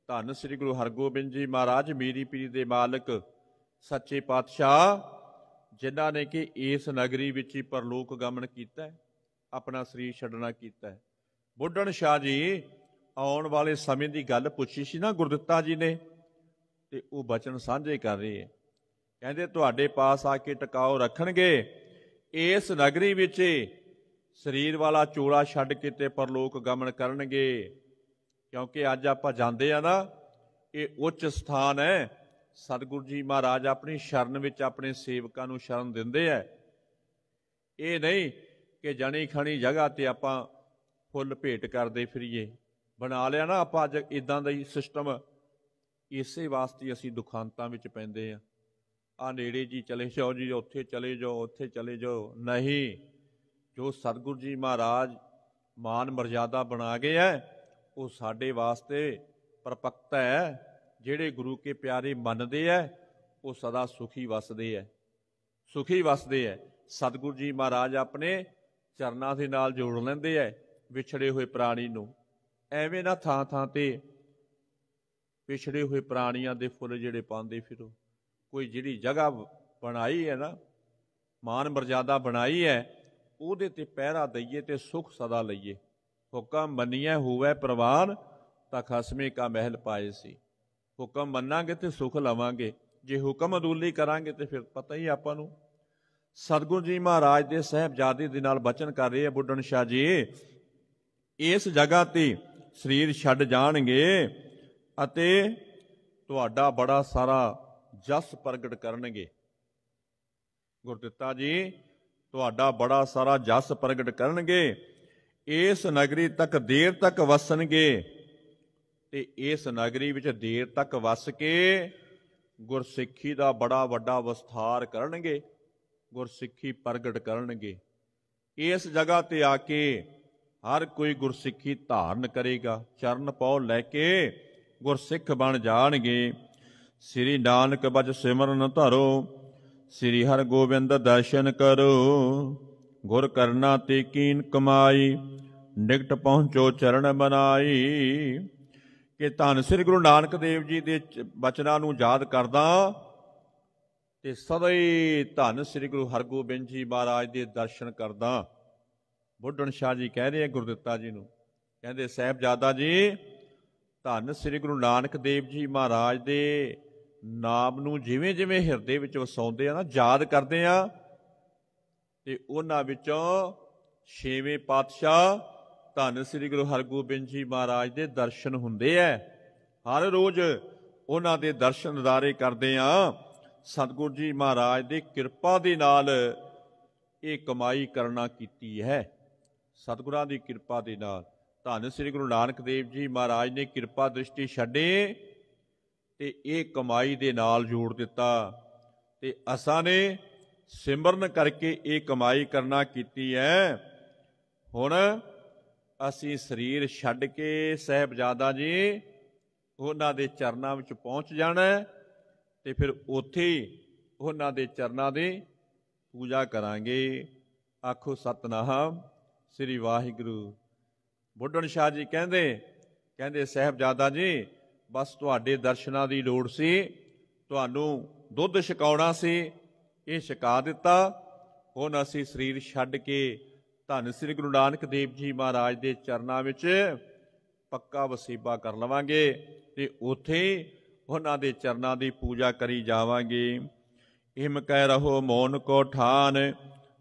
ਧੰਨ ਸ੍ਰੀ ਗੁਰੂ ਹਰਗੋਬਿੰਦ ਜੀ ਮਹਾਰਾਜ, ਮੀਰੀ ਪੀਰੀ ਦੇ ਮਾਲਕ, ਸੱਚੇ ਪਾਤਸ਼ਾਹ, ਜਿਨ੍ਹਾਂ ਨੇ ਕਿ ਇਸ ਨਗਰੀ ਵਿੱਚ ਹੀ ਪਰਲੋਕ ਗਮਨ ਕੀਤਾ, ਆਪਣਾ ਸਰੀਰ ਛੱਡਣਾ ਕੀਤਾ। ਬੁੱਢਣ ਸ਼ਾਹ ਜੀ, ਆਉਣ ਵਾਲੇ ਸਮੇਂ ਦੀ ਗੱਲ ਪੁੱਛੀ ਸੀ ਨਾ ਗੁਰਦਿੱਤਾ ਜੀ ਨੇ, ਤੇ ਉਹ ਬਚਨ ਸਾਂਝੇ ਕਰ ਰਹੇ ਹੈ। ਕਹਿੰਦੇ, ਤੁਹਾਡੇ ਪਾਸ ਆ ਕੇ ਟਿਕਾਓ ਰੱਖਣਗੇ। ਇਸ ਨਗਰੀ ਵਿੱਚ ਸਰੀਰ ਵਾਲਾ ਚੋਲਾ ਛੱਡ ਕੇ ਤੇ ਪਰਲੋਕ ਗਮਨ ਕਰਨਗੇ। ਕਿਉਂਕਿ ਅੱਜ ਆਪਾਂ ਜਾਂਦੇ ਆ ਨਾ, ਇਹ ਉੱਚ ਸਥਾਨ ਹੈ। ਸਤਿਗੁਰੂ ਜੀ ਮਹਾਰਾਜ ਆਪਣੀ ਸ਼ਰਨ ਵਿੱਚ ਆਪਣੇ ਸੇਵਕਾਂ ਨੂੰ ਸ਼ਰਨ ਦਿੰਦੇ ਐ ਇਹ ਨਹੀਂ ਕਿ ਜਣੀ ਖਣੀ ਜਗ੍ਹਾ ਤੇ ਆਪਾਂ ਫੁੱਲ ਭੇਟ ਕਰਦੇ ਫਿਰੀਏ। ਬਣਾ ਲਿਆ ਨਾ ਆਪਾਂ ਅੱਜ ਇਦਾਂ ਦਾ ਹੀ ਸਿਸਟਮ ਇਸੇ ਵਾਸਤੇ ਅਸੀਂ ਦੁਖਾਂਤਾਂ ਵਿੱਚ ਪੈਂਦੇ ਆ। ਆ ਨੇੜੇ ਜੀ ਚਲੇ ਜਾਓ ਜੀ, ਉੱਥੇ ਚਲੇ ਜਾਓ, ਉੱਥੇ ਚਲੇ ਜਾਓ। ਨਹੀਂ। ਜੋ ਸਤਿਗੁਰੂ ਜੀ ਮਹਾਰਾਜ ਮਾਨ ਮਰਜ਼ਾਦਾ ਬਣਾ ਗਏ ਐ, ਉਹ ਸਾਡੇ ਵਾਸਤੇ ਪਰਪਕਤਾ ਹੈ ਜਿਹੜੇ ਗੁਰੂ ਕੇ ਪਿਆਰੇ ਮੰਨਦੇ ਐ, ਉਹ ਸਦਾ ਸੁਖੀ ਵਸਦੇ ਐ। ਸੁਖੀ ਵਸਦੇ ਐ। ਸਤਿਗੁਰੂ ਜੀ ਮਹਾਰਾਜ ਆਪਣੇ ਚਰਨਾਂ ਦੇ ਨਾਲ ਜੋੜ ਲੈਂਦੇ ਐ, ਵਿਛੜੇ ਹੋਏ ਪ੍ਰਾਣੀ ਨੂੰ। ਐਵੇਂ ਨਾ ਥਾਂ ਥਾਂ ਤੇ ਵਿਛੜੇ ਹੋਏ ਪ੍ਰਾਣੀਆਂ ਦੇ ਫੁੱਲ ਜਿਹੜੇ ਪਾਉਂਦੇ ਫਿਰੋ। ਕੋਈ ਜਿਹੜੀ ਜਗ੍ਹਾ ਬਣਾਈ ਹੈ ਨਾ, ਮਾਨ ਮਰਜ਼ਾਦਾ ਬਣਾਈ ਹੈ ਉਹਦੇ ਤੇ ਪਹਿਰਾ ਦਈਏ ਤੇ ਸੁਖ ਸਦਾ ਲਈਏ। ਹੁਕਮ ਮੰਨਿਆ ਹੋਵੇ ਪ੍ਰਵਾਨ, ਤਾਂ ਖਸਮੇ ਕਾ ਮਹਿਲ ਪਾਏ ਸੀ। ਹੁਕਮ ਮੰਨਾਂਗੇ ਤੇ ਸੁਖ ਲਵਾਂਗੇ। ਜੇ ਹੁਕਮ ਅਦੂਲੀ ਕਰਾਂਗੇ ਤੇ ਫਿਰ ਪਤਾ ਹੀ ਆਪਾਂ ਨੂੰ। ਸਤਗੁਰੂ ਜੀ ਮਹਾਰਾਜ ਦੇ ਸਹਿਬਜ਼ਾਦੇ ਦੇ ਨਾਲ ਬਚਨ ਕਰ ਰਹੇ ਆ ਬੁੱਢਣ ਸ਼ਾਹ ਜੀ। ਇਸ ਜਗ੍ਹਾ ਤੇ ਸਰੀਰ ਛੱਡ ਜਾਣਗੇ ਅਤੇ ਤੁਹਾਡਾ ਬੜਾ ਸਾਰਾ ਜਸ ਪ੍ਰਗਟ ਕਰਨਗੇ। ਗੁਰਦਿੱਤਾ ਜੀ ਤੁਹਾਡਾ ਬੜਾ ਸਾਰਾ ਜਸ ਪ੍ਰਗਟ ਕਰਨਗੇ, ਇਸ ਨਗਰੀ ਤੱਕ ਦੇਰ ਤੱਕ ਵਸਣਗੇ। ਤੇ ਇਸ ਨਗਰੀ ਵਿੱਚ ਦੇਰ ਤੱਕ ਵਸ ਕੇ ਗੁਰਸਿੱਖੀ ਦਾ ਬੜਾ ਵੱਡਾ ਵਿਸਥਾਰ ਕਰਨਗੇ, ਗੁਰਸਿੱਖੀ ਪ੍ਰਗਟ ਕਰਨਗੇ। ਇਸ ਜਗ੍ਹਾ ਤੇ ਆ ਕੇ ਹਰ ਕੋਈ ਗੁਰਸਿੱਖੀ ਧਾਰਨ ਕਰੇਗਾ, ਚਰਨ ਪਉ ਲੈ ਕੇ ਗੁਰਸਿੱਖ ਬਣ ਜਾਣਗੇ। ਸ੍ਰੀ ਨਾਨਕ ਬਜ ਸਿਮਰਨ ਧਰੋ ਸ੍ਰੀ ਹਰਗੋਬਿੰਦ ਦਰਸ਼ਨ ਕਰੋ। ਗੁਰ ਕਰਨਾ ਤੇ ਕੀਨ ਕਮਾਈ, ਨਿਕਟ ਪਹੁੰਚੋ, ਚਰਨ ਬਨਾਈ ਕਿ ਧੰਨ ਸ੍ਰੀ ਗੁਰੂ ਨਾਨਕ ਦੇਵ ਜੀ ਦੇ ਬਚਨਾਂ ਨੂੰ ਯਾਦ ਕਰਦਾ, ਤੇ ਸਦਾ ਹੀ ਧੰਨ ਸ੍ਰੀ ਗੁਰੂ ਹਰਗੋਬਿੰਦ ਜੀ ਮਹਾਰਾਜ ਦੇ ਦਰਸ਼ਨ ਕਰਦਾ। ਬੁੱਢਣ ਸ਼ਾਹ ਜੀ ਕਹਿ ਰਹੇ ਗੁਰਦਿੱਤਾ ਜੀ ਨੂੰ, ਕਹਿੰਦੇ, ਸਹਿਬਜ਼ਾਦਾ ਜੀ, ਧੰਨ ਸ੍ਰੀ ਗੁਰੂ ਨਾਨਕ ਦੇਵ ਜੀ ਮਹਾਰਾਜ ਦੇ ਨਾਮ ਨੂੰ ਜਿਵੇਂ ਜਿਵੇਂ ਹਿਰਦੇ ਵਿੱਚ ਵਸਾਉਂਦੇ ਆ ਨਾ, ਯਾਦ ਕਰਦੇ ਆ, ਤੇ ਉਹਨਾਂ ਵਿੱਚੋਂ ਛੇਵੇਂ ਪਾਤਸ਼ਾਹ ਧੰਨ ਸ੍ਰੀ ਗੁਰੂ ਹਰਗੋਬਿੰਦ ਜੀ ਮਹਾਰਾਜ ਦੇ ਦਰਸ਼ਨ ਹੁੰਦੇ ਐ। ਹਰ ਰੋਜ਼ ਉਹਨਾਂ ਦੇ ਦਰਸ਼ਨ ਨਜ਼ਾਰੇ ਕਰਦੇ ਆ। ਸਤਿਗੁਰੂ ਜੀ ਮਹਾਰਾਜ ਦੀ ਕਿਰਪਾ ਦੇ ਨਾਲ ਇਹ ਕਮਾਈ ਕਰਨਾ ਕੀਤੀ ਹੈ। ਸਤਿਗੁਰਾਂ ਦੀ ਕਿਰਪਾ ਦੇ ਨਾਲ ਧੰਨ ਸ੍ਰੀ ਗੁਰੂ ਨਾਨਕ ਦੇਵ ਜੀ ਮਹਾਰਾਜ ਨੇ ਕਿਰਪਾ ਦ੍ਰਿਸ਼ਟੀ ਛੱਡੇ। ਤੇ ਇਹ ਕਮਾਈ ਦੇ ਨਾਲ ਜੋੜ ਦਿੱਤਾ ਤੇ ਅਸਾਂ ਨੇ ਸਿਮਰਨ ਕਰਕੇ ਇਹ ਕਮਾਈ ਕਰਨਾ ਕੀਤੀ ਹੈ। ਹੁਣ ਅਸੀਂ ਸਰੀਰ ਛੱਡ ਕੇ ਸਹਿਬਜ਼ਾਦਾ ਜੀ ਉਹਨਾਂ ਦੇ ਚਰਨਾਂ ਵਿੱਚ ਪਹੁੰਚ ਜਾਣਾ ਤੇ ਫਿਰ ਉੱਥੇ ਉਹਨਾਂ ਦੇ ਚਰਨਾਂ ਦੀ ਪੂਜਾ ਕਰਾਂਗੇ। ਆਖੋ ਸਤਨਾਮ, ਸ੍ਰੀ ਵਾਹਿਗੁਰੂ। ਬੁੱਢਣ ਸ਼ਾਹ ਜੀ ਕਹਿੰਦੇ ਕਹਿੰਦੇ ਸਹਿਬਜ਼ਾਦਾ ਜੀ ਬਸ ਤੁਹਾਡੇ ਦਰਸ਼ਨਾਂ ਦੀ ਲੋੜ ਸੀ, ਤੁਹਾਨੂੰ ਦੁੱਧ ਛਕਾਉਣਾ ਸੀ, ਇਹ ਛਕਾ ਦਿੱਤਾ। ਹੁਣ ਅਸੀਂ ਸਰੀਰ ਛੱਡ ਕੇ ਧੰਨ ਸ੍ਰੀ ਗੁਰੂ ਨਾਨਕ ਦੇਵ ਜੀ ਮਹਾਰਾਜ ਦੇ ਚਰਨਾਂ ਵਿੱਚ ਪੱਕਾ ਵਸੀਬਾ ਕਰ ਲਵਾਂਗੇ ਤੇ ਉਥੇ ਉਹਨਾਂ ਦੇ ਚਰਨਾਂ ਦੀ ਪੂਜਾ ਕਰੀ ਜਾਵਾਂਗੇ। ਇਮ ਕਹਿ ਰਹੋ ਮੌਨ ਕੋ ਠਾਨ,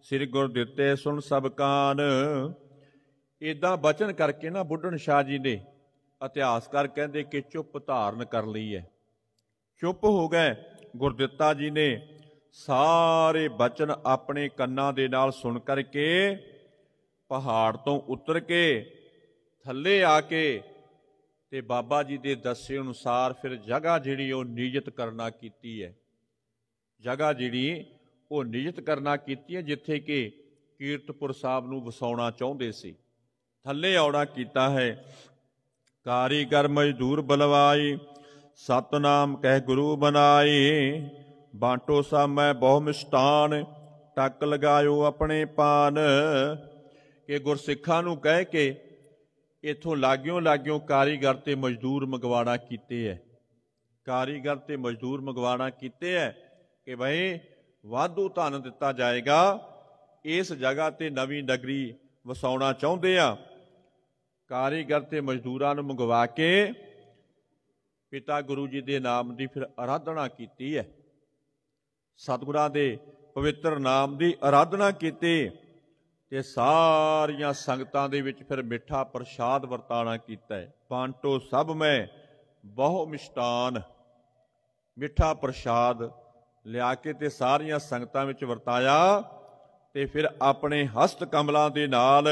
ਸ੍ਰੀ ਗੁਰ ਦਿੱਤੇ ਸੁਣ ਸਭ ਕਾਨ। ਇਦਾਂ ਬਚਨ ਕਰਕੇ ਨਾ ਬੁੱਢਣ ਸ਼ਾਹ ਜੀ ਨੇ ਇਤਿਹਾਸਕਾਰ ਕਹਿੰਦੇ ਕਿ ਚੁੱਪ ਧਾਰਨ ਕਰ ਲਈ ਹੈ। ਚੁੱਪ ਹੋ ਗਏ। ਗੁਰਦਿੱਤਾ ਜੀ ਨੇ ਸਾਰੇ ਬਚਨ ਆਪਣੇ ਕੰਨਾਂ ਦੇ ਨਾਲ ਸੁਣ ਕਰਕੇ ਪਹਾੜ ਤੋਂ ਉਤਰ ਕੇ ਥੱਲੇ ਆ ਕੇ ਤੇ ਬਾਬਾ ਜੀ ਦੇ ਦੱਸੇ ਅਨੁਸਾਰ ਫਿਰ ਜਗ੍ਹਾ ਜਿਹੜੀ ਉਹ ਨਿਯਤ ਕਰਨਾ ਕੀਤੀ ਹੈ। ਜਗ੍ਹਾ ਜਿਹੜੀ ਉਹ ਨਿਯਤ ਕਰਨਾ ਕੀਤੀ ਹੈ ਜਿੱਥੇ ਕਿ ਕੀਰਤਪੁਰ ਸਾਹਿਬ ਨੂੰ ਵਸਾਉਣਾ ਚਾਹੁੰਦੇ ਸੀ। ਥੱਲੇ ਆਉਣਾ ਕੀਤਾ ਹੈ। ਕਾਰੀਗਰ ਮਜ਼ਦੂਰ ਬਲਵਾਈ, ਸਤਨਾਮ ਕਹਿ ਗੁਰੂ ਬਨਾਈ ਬਾਟੋ ਸਾਮੈ ਬਹੁ ਮਿਸਤਾਨ ਟੱਕ ਲਗਾਇਓ ਆਪਣੇ ਪਾਨ। ਕਿ ਗੁਰਸਿੱਖਾਂ ਨੂੰ ਕਹਿ ਕੇ ਇਥੋਂ ਲਾਗਿਓ ਲਾਗਿਓ ਕਾਰੀਗਰ ਤੇ ਮਜ਼ਦੂਰ ਮੰਗਵਾਣਾ ਕੀਤੇ ਐ। ਕਾਰੀਗਰ ਤੇ ਮਜ਼ਦੂਰ ਮੰਗਵਾਣਾ ਕੀਤੇ ਐ ਕਿ ਭਈ ਵਾਧੂ ਧਨ ਦਿੱਤਾ ਜਾਏਗਾ, ਇਸ ਜਗ੍ਹਾ ਤੇ ਨਵੀਂ ਨਗਰੀ ਵਸਾਉਣਾ ਚਾਹੁੰਦੇ ਆ। ਕਾਰੀਗਰ ਤੇ ਮਜ਼ਦੂਰਾਂ ਨੂੰ ਮੰਗਵਾ ਕੇ ਪਿਤਾ ਗੁਰੂ ਜੀ ਦੇ ਨਾਮ ਦੀ ਫਿਰ ਆਰਾਧਨਾ ਕੀਤੀ ਹੈ। ਸਤਿਗੁਰਾਂ ਦੇ ਪਵਿੱਤਰ ਨਾਮ ਦੀ ਆਰਾਧਨਾ ਕੀਤੀ ਤੇ ਸਾਰੀਆਂ ਸੰਗਤਾਂ ਦੇ ਵਿੱਚ ਫਿਰ ਮਿੱਠਾ ਪ੍ਰਸ਼ਾਦ ਵਰਤਾਣਾ ਕੀਤਾ ਹੈ। ਬਾਂਟੋ ਸਭ ਮੈਂ ਬਹੁ ਮਿਸ਼ਟਾਨ ਮਿੱਠਾ ਪ੍ਰਸ਼ਾਦ ਲਿਆ ਕੇ ਤੇ ਸਾਰੀਆਂ ਸੰਗਤਾਂ ਵਿੱਚ ਵਰਤਾਇਆ ਤੇ ਫਿਰ ਆਪਣੇ ਹਸਤ ਕਮਲਾਂ ਦੇ ਨਾਲ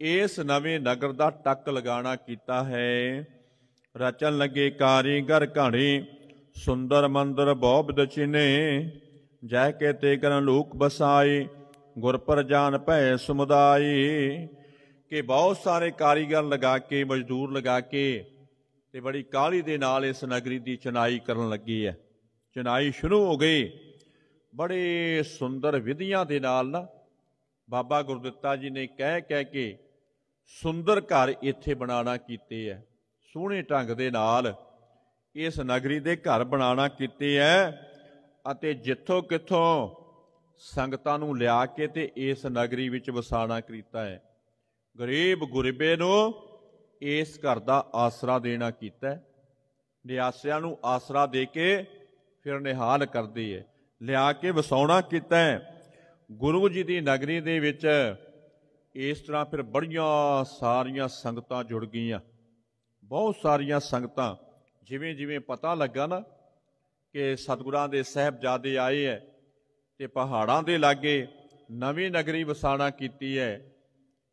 ਇਸ ਨਵੇਂ ਨਗਰ ਦਾ ਟੱਕ ਲਗਾਣਾ ਕੀਤਾ ਹੈ। ਰਚਨ ਲੱਗੇ ਕਾਰੀਗਰ ਘਾਣੀ, ਸੁੰਦਰ ਮੰਦਰ ਬਹੁ ਬਦਚਿਨੇ ਜੈ ਕੇ ਤੇ ਕਰਨ ਲੋਕ ਬਸਾਈ ਗੁਰ ਪਰ ਭੈ ਸਮੁਦਾਈ। ਕਿ ਬਹੁਤ ਸਾਰੇ ਕਾਰੀਗਰ ਲਗਾ ਕੇ, ਮਜ਼ਦੂਰ ਲਗਾ ਕੇ ਤੇ ਬੜੀ ਕਾਹਲੀ ਦੇ ਨਾਲ ਇਸ ਨਗਰੀ ਦੀ ਚਨਾਈ ਕਰਨ ਲੱਗੀ ਹੈ। ਚਨਾਈ ਸ਼ੁਰੂ ਹੋ ਗਈ। ਬੜੇ ਸੁੰਦਰ ਵਿਧੀਆਂ ਦੇ ਨਾਲ ਨਾ ਬਾਬਾ ਗੁਰਦਿੱਤਾ ਜੀ ਨੇ ਕਹਿ ਕਹਿ ਕੇ ਸੁੰਦਰ ਘਰ ਇੱਥੇ ਬਣਾਉਣਾ ਕੀਤੇ ਹੈ ਸੋਹਣੇ ਢੰਗ ਦੇ ਨਾਲ ਇਸ ਨਗਰੀ ਦੇ ਘਰ ਬਣਾਉਣਾ ਕੀਤੇ ਹੈ ਅਤੇ ਜਿੱਥੋਂ ਕਿੱਥੋਂ ਸੰਗਤਾਂ ਨੂੰ ਲਿਆ ਕੇ ਤੇ ਇਸ ਨਗਰੀ ਵਿੱਚ ਵਸਾਣਾ ਕੀਤਾ ਹੈ ਗਰੀਬ ਗੁਰਬੇ ਨੂੰ ਇਸ ਘਰ ਦਾ ਆਸਰਾ ਦੇਣਾ ਕੀਤਾ ਹੈ ਨਿਆਸਿਆਂ ਨੂੰ ਆਸਰਾ ਦੇ ਕੇ ਫਿਰ ਨਿਹਾਲ ਕਰਦੀ ਹੈ ਲਿਆ ਕੇ ਵਸਾਉਣਾ ਕੀਤਾ ਹੈ ਗੁਰੂ ਜੀ ਦੀ ਨਗਰੀ ਦੇ ਵਿੱਚ ਇਸ ਤਰ੍ਹਾਂ ਫਿਰ ਬੜੀਆਂ ਸਾਰੀਆਂ ਸੰਗਤਾਂ ਜੁੜ ਗਈਆਂ। ਬਹੁਤ ਸਾਰੀਆਂ ਸੰਗਤਾਂ, ਜਿਵੇਂ ਜਿਵੇਂ ਪਤਾ ਲੱਗਾ ਨਾ ਕਿ ਸਤਿਗੁਰਾਂ ਦੇ ਸਹਿਬਜ਼ਾਦੇ ਆਏ ਐ ਤੇ ਪਹਾੜਾਂ ਦੇ ਲਾਗੇ ਨਵੀਂ ਨਗਰੀ ਵਸਾਣਾ ਕੀਤੀ ਹੈ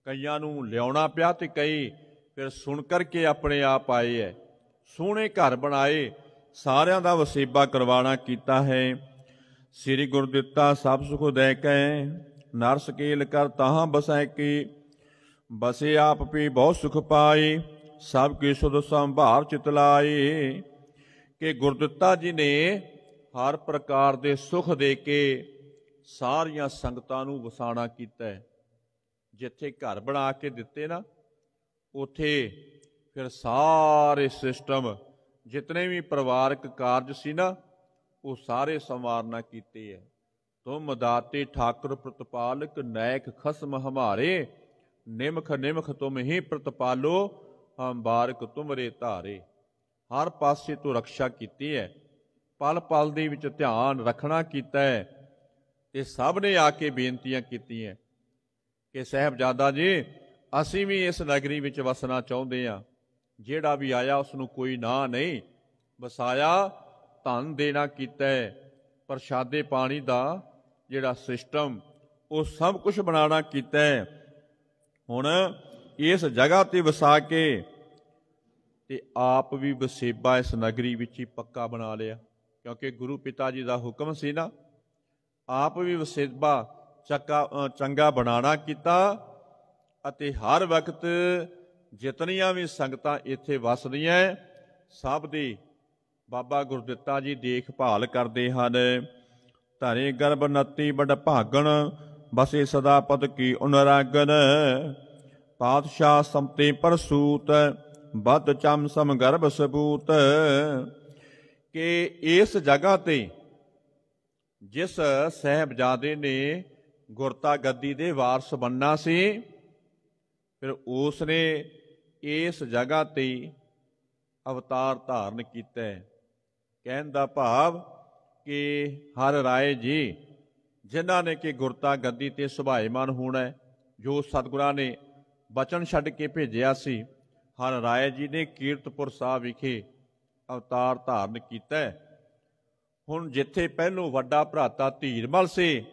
ਕਈਆਂ ਨੂੰ ਲਿਆਉਣਾ ਪਿਆ ਤੇ ਕਈ ਫਿਰ ਸੁਣ ਕਰਕੇ ਆਪਣੇ ਆਪ ਆਏ ਐ। ਸੋਹਣੇ ਘਰ ਬਣਾਏ, ਸਾਰਿਆਂ ਦਾ ਵਸੇਬਾ ਕਰਵਾਣਾ ਕੀਤਾ ਹੈ। ਸ੍ਰੀ ਗੁਰ ਦਿੱਤਾ ਸਭ ਸੁਖ ਦੇ ਕੈ ਨਰ ਸਕੇਲ ਕਰ ਤਾਹਾਂ ਬਸੈ ਕੀ ਬਸੇ ਆਪ ਪੀ ਬਹੁਤ ਸੁਖ ਪਾਏ ਸਭ ਕੀ ਸੁਧ ਸੰਭਾਵ ਚਿਤ ਲਾਈ। ਕਿ ਗੁਰਦਿੱਤਾ ਜੀ ਨੇ ਹਰ ਪ੍ਰਕਾਰ ਦੇ ਸੁਖ ਦੇ ਕੇ ਸਾਰੀਆਂ ਸੰਗਤਾਂ ਨੂੰ ਵਸਾਣਾ ਕੀਤਾ ਹੈ। ਜਿੱਥੇ ਘਰ ਬਣਾ ਕੇ ਦਿੱਤੇ ਨਾ, ਉਥੇ ਫਿਰ ਸਾਰੇ ਸਿਸਟਮ, ਜਿਤਨੇ ਵੀ ਪਰਿਵਾਰਕ ਕਾਰਜ ਸੀ ਨਾ, ਉਹ ਸਾਰੇ ਸੰਵਾਰਨਾ ਕੀਤੇ ਹੈ। ਤੁਮ ਦਾਤੇ ਠਾਕੁਰ ਪ੍ਰਤਪਾਲਕ ਨੈਕ ਖਸਮ ਹਮਾਰੇ, ਨਿਮਖ ਨਿਮਖ ਤੁਮ ਹੀ ਪ੍ਰਤਪਾਲੋ ਹਮ ਬਾਰਕ ਤੁਮਰੇ ਧਾਰੇ। ਹਰ ਪਾਸੇ ਤੋਂ ਰੱਖਿਆ ਕੀਤੀ ਹੈ, ਪਲ ਪਲ ਦੇ ਵਿੱਚ ਧਿਆਨ ਰੱਖਣਾ ਕੀਤਾ ਹੈ ਤੇ ਸਭ ਨੇ ਆ ਕੇ ਬੇਨਤੀਆਂ ਕੀਤੀਆਂ। ਕਿ ਸਹਿਬਜ਼ਾਦਾ ਜੀ, ਅਸੀਂ ਵੀ ਇਸ ਨਗਰੀ ਵਿੱਚ ਵਸਣਾ ਚਾਹੁੰਦੇ ਆ ਜਿਹੜਾ ਵੀ ਆਇਆ ਉਸ ਨੂੰ ਕੋਈ ਨਾ ਨਹੀਂ ਵਸਾਇਆ, ਧਨ ਦੇਣਾ ਕੀਤਾ ਹੈ। ਪ੍ਰਸ਼ਾਦੇ ਪਾਣੀ ਦਾ ਜਿਹੜਾ ਸਿਸਟਮ, ਉਹ ਸਭ ਕੁਝ ਬਣਾਉਣਾ ਕੀਤਾ ਹੈ। ਹੁਣ ਇਸ ਜਗ੍ਹਾ ਤੇ ਵਸਾ ਕੇ ਤੇ ਆਪ ਵੀ ਵਸੇਬਾ ਇਸ ਨਗਰੀ ਵਿੱਚ ਹੀ ਪੱਕਾ ਬਣਾ ਲਿਆ। ਕਿਉਂਕਿ ਗੁਰੂ ਪਿਤਾ ਜੀ ਦਾ ਹੁਕਮ ਸੀ ਨਾ, ਆਪ ਵੀ ਵਸੇਬਾ ਚੱਕਾ ਚੰਗਾ ਬਣਾਣਾ ਕੀਤਾ ਅਤੇ ਹਰ ਵਕਤ ਜਿਤਨੀਆਂ ਵੀ ਸੰਗਤਾਂ ਇੱਥੇ ਵਸਦੀਆਂ ਸਭ ਦੀ ਬਾਬਾ ਗੁਰਦਿੱਤਾ ਜੀ ਦੇਖਭਾਲ ਕਰਦੇ ਹਨ। ਧਰੇ ਗਰਭ ਨਤੀ ਬੜ ਭਾਗਣ, ਬਸੇ ਸਦਾ ਪਦ ਕੀ ਉਨਰਾਗਨ। ਪਾਤਸ਼ਾਹ ਸੰਤੇ ਪਰਸੂਤ ਬਦ ਚਮ ਸਮ ਗਰਭ ਸਬੂਤ। ਕਿ ਇਸ ਜਗ੍ਹਾ ਤੇ ਜਿਸ ਸਹਿਬਜ਼ਾਦੇ ਨੇ ਗੁਰਤਾ ਗੱਦੀ ਦੇ ਵਾਰਸ ਬੰਨਾ ਸੀ, ਫਿਰ ਉਸ ਨੇ ਇਸ ਜਗ੍ਹਾ ਤੇ ਅਵਤਾਰ ਧਾਰਨ ਕੀਤਾ। ਕਹਿਣ ਦਾ ਭਾਵ ਕਿ ਹਰ ਰਾਏ ਜੀ, ਜਿਨ੍ਹਾਂ ਨੇ ਕਿ ਗੁਰਤਾ ਗੱਦੀ ਤੇ ਸੁਭਾਏਮਾਨ ਹੋਣਾ ਜੋ ਸਤਿਗੁਰਾਂ ਨੇ ਬਚਨ ਛੱਡ ਕੇ ਭੇਜਿਆ ਸੀ, ਹਰ ਰਾਏ ਜੀ ਨੇ ਕੀਰਤਪੁਰ ਸਾਹਿਬ ਵਿਖੇ ਅਵਤਾਰ ਧਾਰਨ ਕੀਤਾ ਹੁਣ ਜਿੱਥੇ ਪਹਿਲੋਂ ਵੱਡਾ ਭਰਾਤਾ ਧੀਰਮਲ ਸੀ,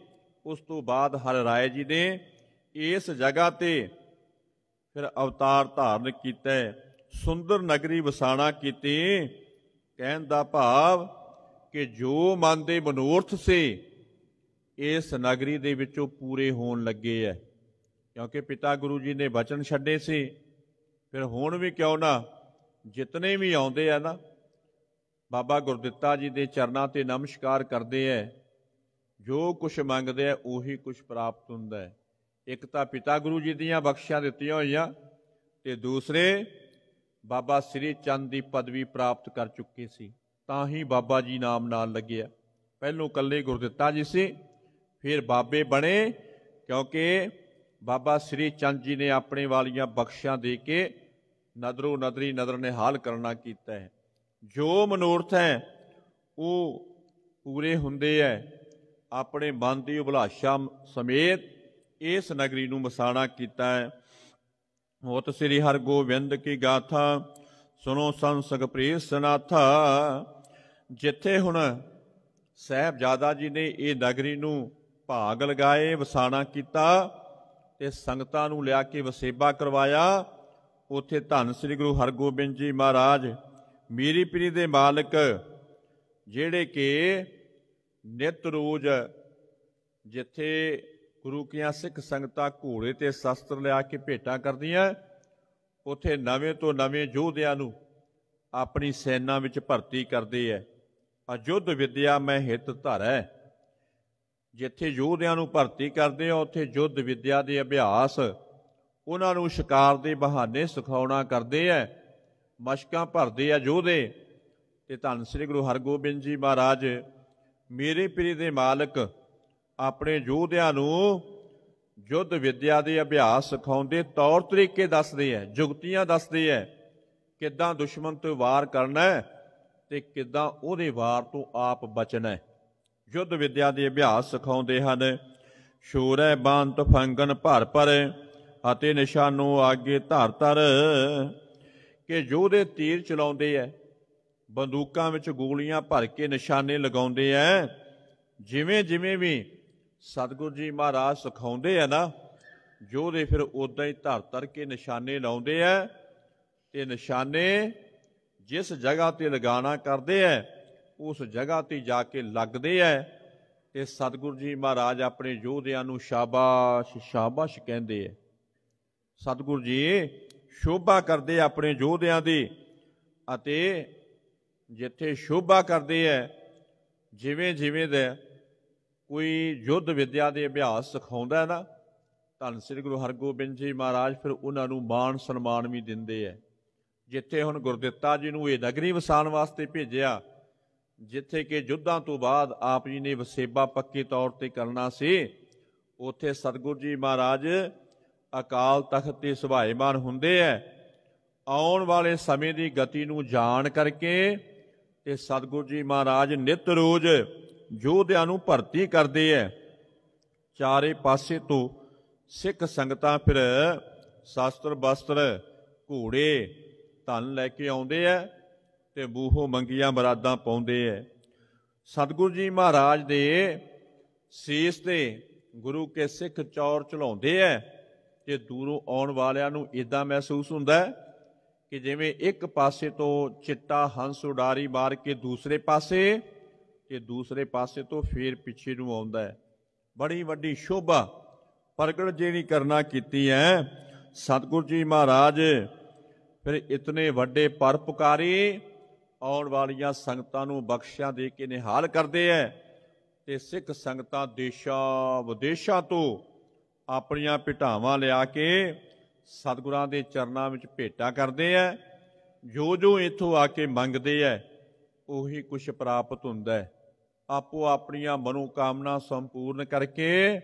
ਉਸ ਤੋਂ ਬਾਅਦ ਹਰ ਰਾਏ ਜੀ ਨੇ ਇਸ ਜਗ੍ਹਾ ਤੇ ਫਿਰ ਅਵਤਾਰ ਧਾਰਨ ਕੀਤਾ ਸੁੰਦਰ ਨਗਰੀ ਵਸਾਣਾ ਕੀਤੀ, ਕਹਿਣ ਦਾ ਭਾਵ ਕਿ ਜੋ ਮਨ ਦੇ ਮਨੋਰਥ ਸੇ, ਇਸ ਨਗਰੀ ਦੇ ਵਿੱਚੋਂ ਪੂਰੇ ਹੋਣ ਲੱਗੇ ਐ। ਕਿਉਂਕਿ ਪਿਤਾ ਗੁਰੂ ਜੀ ਨੇ ਬਚਨ ਛੱਡੇ ਸੀ, ਫਿਰ ਹੁਣ ਵੀ ਕਿਉਂ ਨਾ, ਜਿਤਨੇ ਵੀ ਆਉਂਦੇ ਆ ਨਾ, ਬਾਬਾ ਗੁਰਦਿੱਤਾ ਜੀ ਦੇ ਚਰਨਾਂ ਤੇ ਨਮਸਕਾਰ ਕਰਦੇ ਐ। ਜੋ ਕੁਝ ਮੰਗਦੇ ਆ, ਉਹੀ ਕੁਝ ਪ੍ਰਾਪਤ ਹੁੰਦਾ ਹੈ ਇੱਕ ਤਾਂ ਪਿਤਾ ਗੁਰੂ ਜੀ ਦੀਆਂ ਬਖਸ਼ਿਸ਼ਾਂ ਦਿੱਤੀਆਂ ਹੋਈਆਂ, ਤੇ ਦੂਸਰੇ, ਬਾਬਾ ਸ੍ਰੀ ਚੰਦ ਦੀ ਪਦਵੀ ਪ੍ਰਾਪਤ ਕਰ ਚੁੱਕੇ ਸੀ। ਤਾਂ ਹੀ ਬਾਬਾ ਜੀ ਨਾਮ ਨਾਲ ਲੱਗਿਆ। ਪਹਿਲੋਂ ਕੱਲੇ ਗੁਰਦਿੱਤਾ ਜੀ ਸੀ, ਫਿਰ ਬਾਬੇ ਬਣੇ, ਕਿਉਂਕਿ ਬਾਬਾ ਸ੍ਰੀ ਚੰਦ ਜੀ ਨੇ ਆਪਣੇ ਵਾਲੀਆਂ ਬਖਸ਼ਾਂ ਦੇ ਕੇ ਨਦਰੋ ਨਦਰੀ ਨਦਰ ਨੇ ਹਾਲ ਕਰਨਾ ਕੀਤਾ ਹੈ। ਜੋ ਮਨੋਰਥ ਹੈ, ਉਹ ਪੂਰੇ ਹੁੰਦੇ ਐ ਆਪਣੇ ਮਨ ਦੀ ਅਭਿਲਾਸ਼ਾ ਸਮੇਤ ਇਸ ਨਗਰੀ ਨੂੰ ਮਸਾਣਾ ਕੀਤਾ ਹੈ। ਹੋਤ ਸ੍ਰੀ ਹਰਗੋਬਿੰਦ ਕੀ ਗਾਥਾ ਸੁਣੋ ਸੰਸਗ ਪ੍ਰੀਤ ਸਨਾਥਾ, ਜਿੱਥੇ ਹੁਣ ਸਹਿਬਜ਼ਾਦਾ ਜੀ ਨੇ ਇਹ ਨਗਰੀ ਨੂੰ ਭਾਗ ਲਗਾਏ, ਵਸਾਣਾ ਕੀਤਾ ਤੇ ਸੰਗਤਾਂ ਨੂੰ ਲਿਆ ਕੇ ਵਸੇਬਾ ਕਰਵਾਇਆ, ਉਥੇ ਧੰਨ ਸ੍ਰੀ ਗੁਰੂ ਹਰਗੋਬਿੰਦ ਜੀ ਮਹਾਰਾਜ, ਮੀਰੀ ਪੀਰੀ ਦੇ ਮਾਲਕ, ਜਿਹੜੇ ਕਿ ਨਿਤ ਰੋਜ਼ ਜਿੱਥੇ ਗੁਰੂ ਕੀਆਂ ਸਿੱਖ ਸੰਗਤਾਂ ਘੋੜੇ ਤੇ ਸ਼ਸਤਰ ਲਿਆ ਕੇ ਭੇਟਾ ਕਰਦੀਆਂ ਉਥੇ ਨਵੇਂ ਤੋਂ ਨਵੇਂ ਯੋਧਿਆਂ ਨੂੰ ਆਪਣੀ ਸੈਨਾ ਵਿੱਚ ਭਰਤੀ ਕਰਦੇ ਐ। ਅਯੁੱਧ ਵਿਦਿਆ ਮੈਂ ਹਿੱਤ ਧਰੈ। ਜਿੱਥੇ ਯੋਧਿਆਂ ਨੂੰ ਭਰਤੀ ਕਰਦੇ ਆ, ਉੱਥੇ ਯੁੱਧ ਵਿਦਿਆ ਦੇ ਅਭਿਆਸ। ਉਹਨਾਂ ਨੂੰ ਸ਼ਿਕਾਰ ਦੇ ਬਹਾਨੇ ਸਿਖਾਉਣਾ ਕਰਦੇ ਐ। ਮਸ਼ਕਾਂ ਭਰਦੇ ਆ ਯੋਧੇ। ਤੇ ਧੰਨ ਸ੍ਰੀ ਗੁਰੂ ਹਰਗੋਬਿੰਦ ਜੀ ਮਹਾਰਾਜ, ਮੇਰੇ ਪੀਰੀ ਦੇ ਮਾਲਕ, ਆਪਣੇ ਯੋਧਿਆਂ ਨੂੰ ਯੁੱਧ ਵਿਦਿਆ ਦੇ ਅਭਿਆਸ ਸਿਖਾਉਂਦੇ ਤੌਰ ਤਰੀਕੇ ਦੱਸਦੇ ਐ, ਜੁਗਤੀਆਂ ਦੱਸਦੇ ਐ, ਕਿੱਦਾਂ ਦੁਸ਼ਮਣ ਤੋਂ ਵਾਰ ਕਰਨਾ ਹੈ ਤੇ ਕਿੱਦਾਂ ਉਹਦੇ ਵਾਰ ਤੋਂ ਆਪ ਬਚਣਾ ਹੈ ਯੁੱਧ ਵਿਦਿਆ ਦੇ ਅਭਿਆਸ ਸਿਖਾਉਂਦੇ ਹਨ, ਸ਼ੂਰੈ ਬੰਤ ਫੰਗਨ ਭਰ ਭਰ ਅਤੇ ਨਿਸ਼ਾਨੋ ਆਗੇ ਧਰ ਧਰ ਕਿ ਯੋਧੇ ਤੀਰ ਚਲਾਉਂਦੇ ਐ, ਬੰਦੂਕਾਂ ਵਿੱਚ ਗੋਲੀਆਂ ਭਰ ਕੇ ਨਿਸ਼ਾਨੇ ਲਗਾਉਂਦੇ ਐ ਜਿਵੇਂ ਜਿਵੇਂ ਵੀ ਸਤਿਗੁਰੂ ਜੀ ਮਹਾਰਾਜ ਸਿਖਾਉਂਦੇ ਆ ਨਾ ਯੋਧੇ ਫਿਰ ਉਦਾਂ ਹੀ ਧਰ ਧਰ ਕੇ ਨਿਸ਼ਾਨੇ ਲਾਉਂਦੇ ਐ ਤੇ ਨਿਸ਼ਾਨੇ ਜਿਸ ਜਗ੍ਹਾ ਤੇ ਲਗਾਣਾ ਕਰਦੇ ਐ ਉਸ ਜਗ੍ਹਾ ਤੇ ਜਾ ਕੇ ਲੱਗਦੇ ਐ ਤੇ ਸਤਿਗੁਰੂ ਜੀ ਮਹਾਰਾਜ ਆਪਣੇ ਯੋਧਿਆਂ ਨੂੰ ਸ਼ਾਬਾਸ਼ ਸ਼ਾਬਾਸ਼ ਕਹਿੰਦੇ ਐ ਸਤਿਗੁਰੂ ਜੀ ਸ਼ੋਭਾ ਕਰਦੇ ਆਪਣੇ ਯੋਧਿਆਂ ਦੀ ਅਤੇ ਜਿੱਥੇ ਸ਼ੋਭਾ ਕਰਦੇ ਐ ਜਿਵੇਂ ਜਿਵੇਂ ਦੇ ਕੋਈ ਯੁੱਧ ਵਿਦਿਆ ਦੇ ਅਭਿਆਸ ਸਿਖਾਉਂਦਾ ਹੈ ਨਾ, ਧੰਨ ਸ੍ਰੀ ਗੁਰੂ ਹਰਗੋਬਿੰਦ ਜੀ ਮਹਾਰਾਜ, ਫਿਰ ਉਹਨਾਂ ਨੂੰ ਮਾਣ ਸਨਮਾਨ ਵੀ ਦਿੰਦੇ ਐ ਜਿੱਥੇ ਹੁਣ ਗੁਰਦਿੱਤਾ ਜੀ ਨੂੰ ਇਹ ਨਗਰੀ ਵਸਾਉਣ ਵਾਸਤੇ ਭੇਜਿਆ, ਜਿੱਥੇ ਕਿ ਯੁੱਧਾਂ ਤੋਂ ਬਾਅਦ ਆਪ ਜੀ ਨੇ ਵਸੇਬਾ ਪੱਕੇ ਤੌਰ ਤੇ ਕਰਨਾ ਸੀ, ਉੱਥੇ ਸਤਿਗੁਰੂ ਜੀ ਮਹਾਰਾਜ ਅਕਾਲ ਤਖਤ ਤੇ ਸੁਭਾਏਮਾਨ ਹੁੰਦੇ ਐ ਆਉਣ ਵਾਲੇ ਸਮੇਂ ਦੀ ਗਤੀ ਨੂੰ ਜਾਣ ਕਰਕੇ ਤੇ ਸਤਿਗੁਰੂ ਜੀ ਮਹਾਰਾਜ ਨਿਤ ਰੋਜ਼ ਯੋਧਿਆਂ ਨੂੰ ਭਰਤੀ ਕਰਦੇ ਐ। ਚਾਰੇ ਪਾਸੇ ਤੋਂ ਸਿੱਖ ਸੰਗਤਾਂ ਫਿਰ ਸ਼ਾਸਤਰ ਬਸਤਰ, ਘੋੜੇ, ਧਨ ਲੈ ਕੇ ਆਉਂਦੇ ਐ ਤੇ ਬੂਹੋਂ ਮੰਗੀਆਂ ਮਰਾਦਾਂ ਪਾਉਂਦੇ ਐ। ਸਤਿਗੁਰੂ ਜੀ ਮਹਾਰਾਜ ਦੇ ਸੀਸ ਤੇ ਗੁਰੂ ਕੇ ਸਿੱਖ ਚੌਰ ਚਲਾਉਂਦੇ ਐ ਤੇ ਦੂਰੋਂ ਆਉਣ ਵਾਲਿਆਂ ਨੂੰ ਇਦਾਂ ਮਹਿਸੂਸ ਹੁੰਦਾ ਕਿ ਜਿਵੇਂ ਇੱਕ ਪਾਸੇ ਤੋਂ ਚਿੱਟਾ ਹੰਸ ਉਡਾਰੀ ਮਾਰ ਕੇ ਦੂਸਰੇ ਪਾਸੇ ਤੇ ਦੂਸਰੇ ਪਾਸੇ ਤੋਂ ਫੇਰ ਪਿੱਛੇ ਨੂੰ ਆਉਂਦਾ ਹੈ। ਬੜੀ ਵੱਡੀ ਸ਼ੋਭਾ ਪ੍ਰਗਟ ਜਿਹੜੀ ਕਰਨਾ ਕੀਤੀ ਹੈ। ਸਤਿਗੁਰੂ ਜੀ ਮਹਾਰਾਜ, ਫਿਰ ਇਤਨੇ ਵੱਡੇ ਪਰਪਕਾਰੀ ਆਉਣ ਵਾਲੀਆਂ ਸੰਗਤਾਂ ਨੂੰ ਬਖਸ਼ਿਆਂ ਦੇ ਕੇ ਨਿਹਾਲ ਕਰਦੇ ਐ ਤੇ ਸਿੱਖ ਸੰਗਤਾਂ ਦੇਸ਼ਾਂ ਵਿਦੇਸ਼ਾਂ ਤੋਂ ਆਪਣੀਆਂ ਪਿਟਾਵਾਂ ਲਿਆ ਕੇ ਸਤਿਗੁਰਾਂ ਦੇ ਚਰਨਾਂ ਵਿੱਚ ਭੇਟਾ ਕਰਦੇ ਐ ਜੋ ਜੋ ਇਥੋਂ ਆ ਕੇ ਮੰਗਦੇ ਐ ਉਹੀ ਕੁਝ ਪ੍ਰਾਪਤ ਹੁੰਦਾ ਹੈ। ਆਪੋ ਆਪਣੀਆਂ ਮਨੋ ਕਾਮਨਾ ਸੰਪੂਰਨ ਕਰਕੇ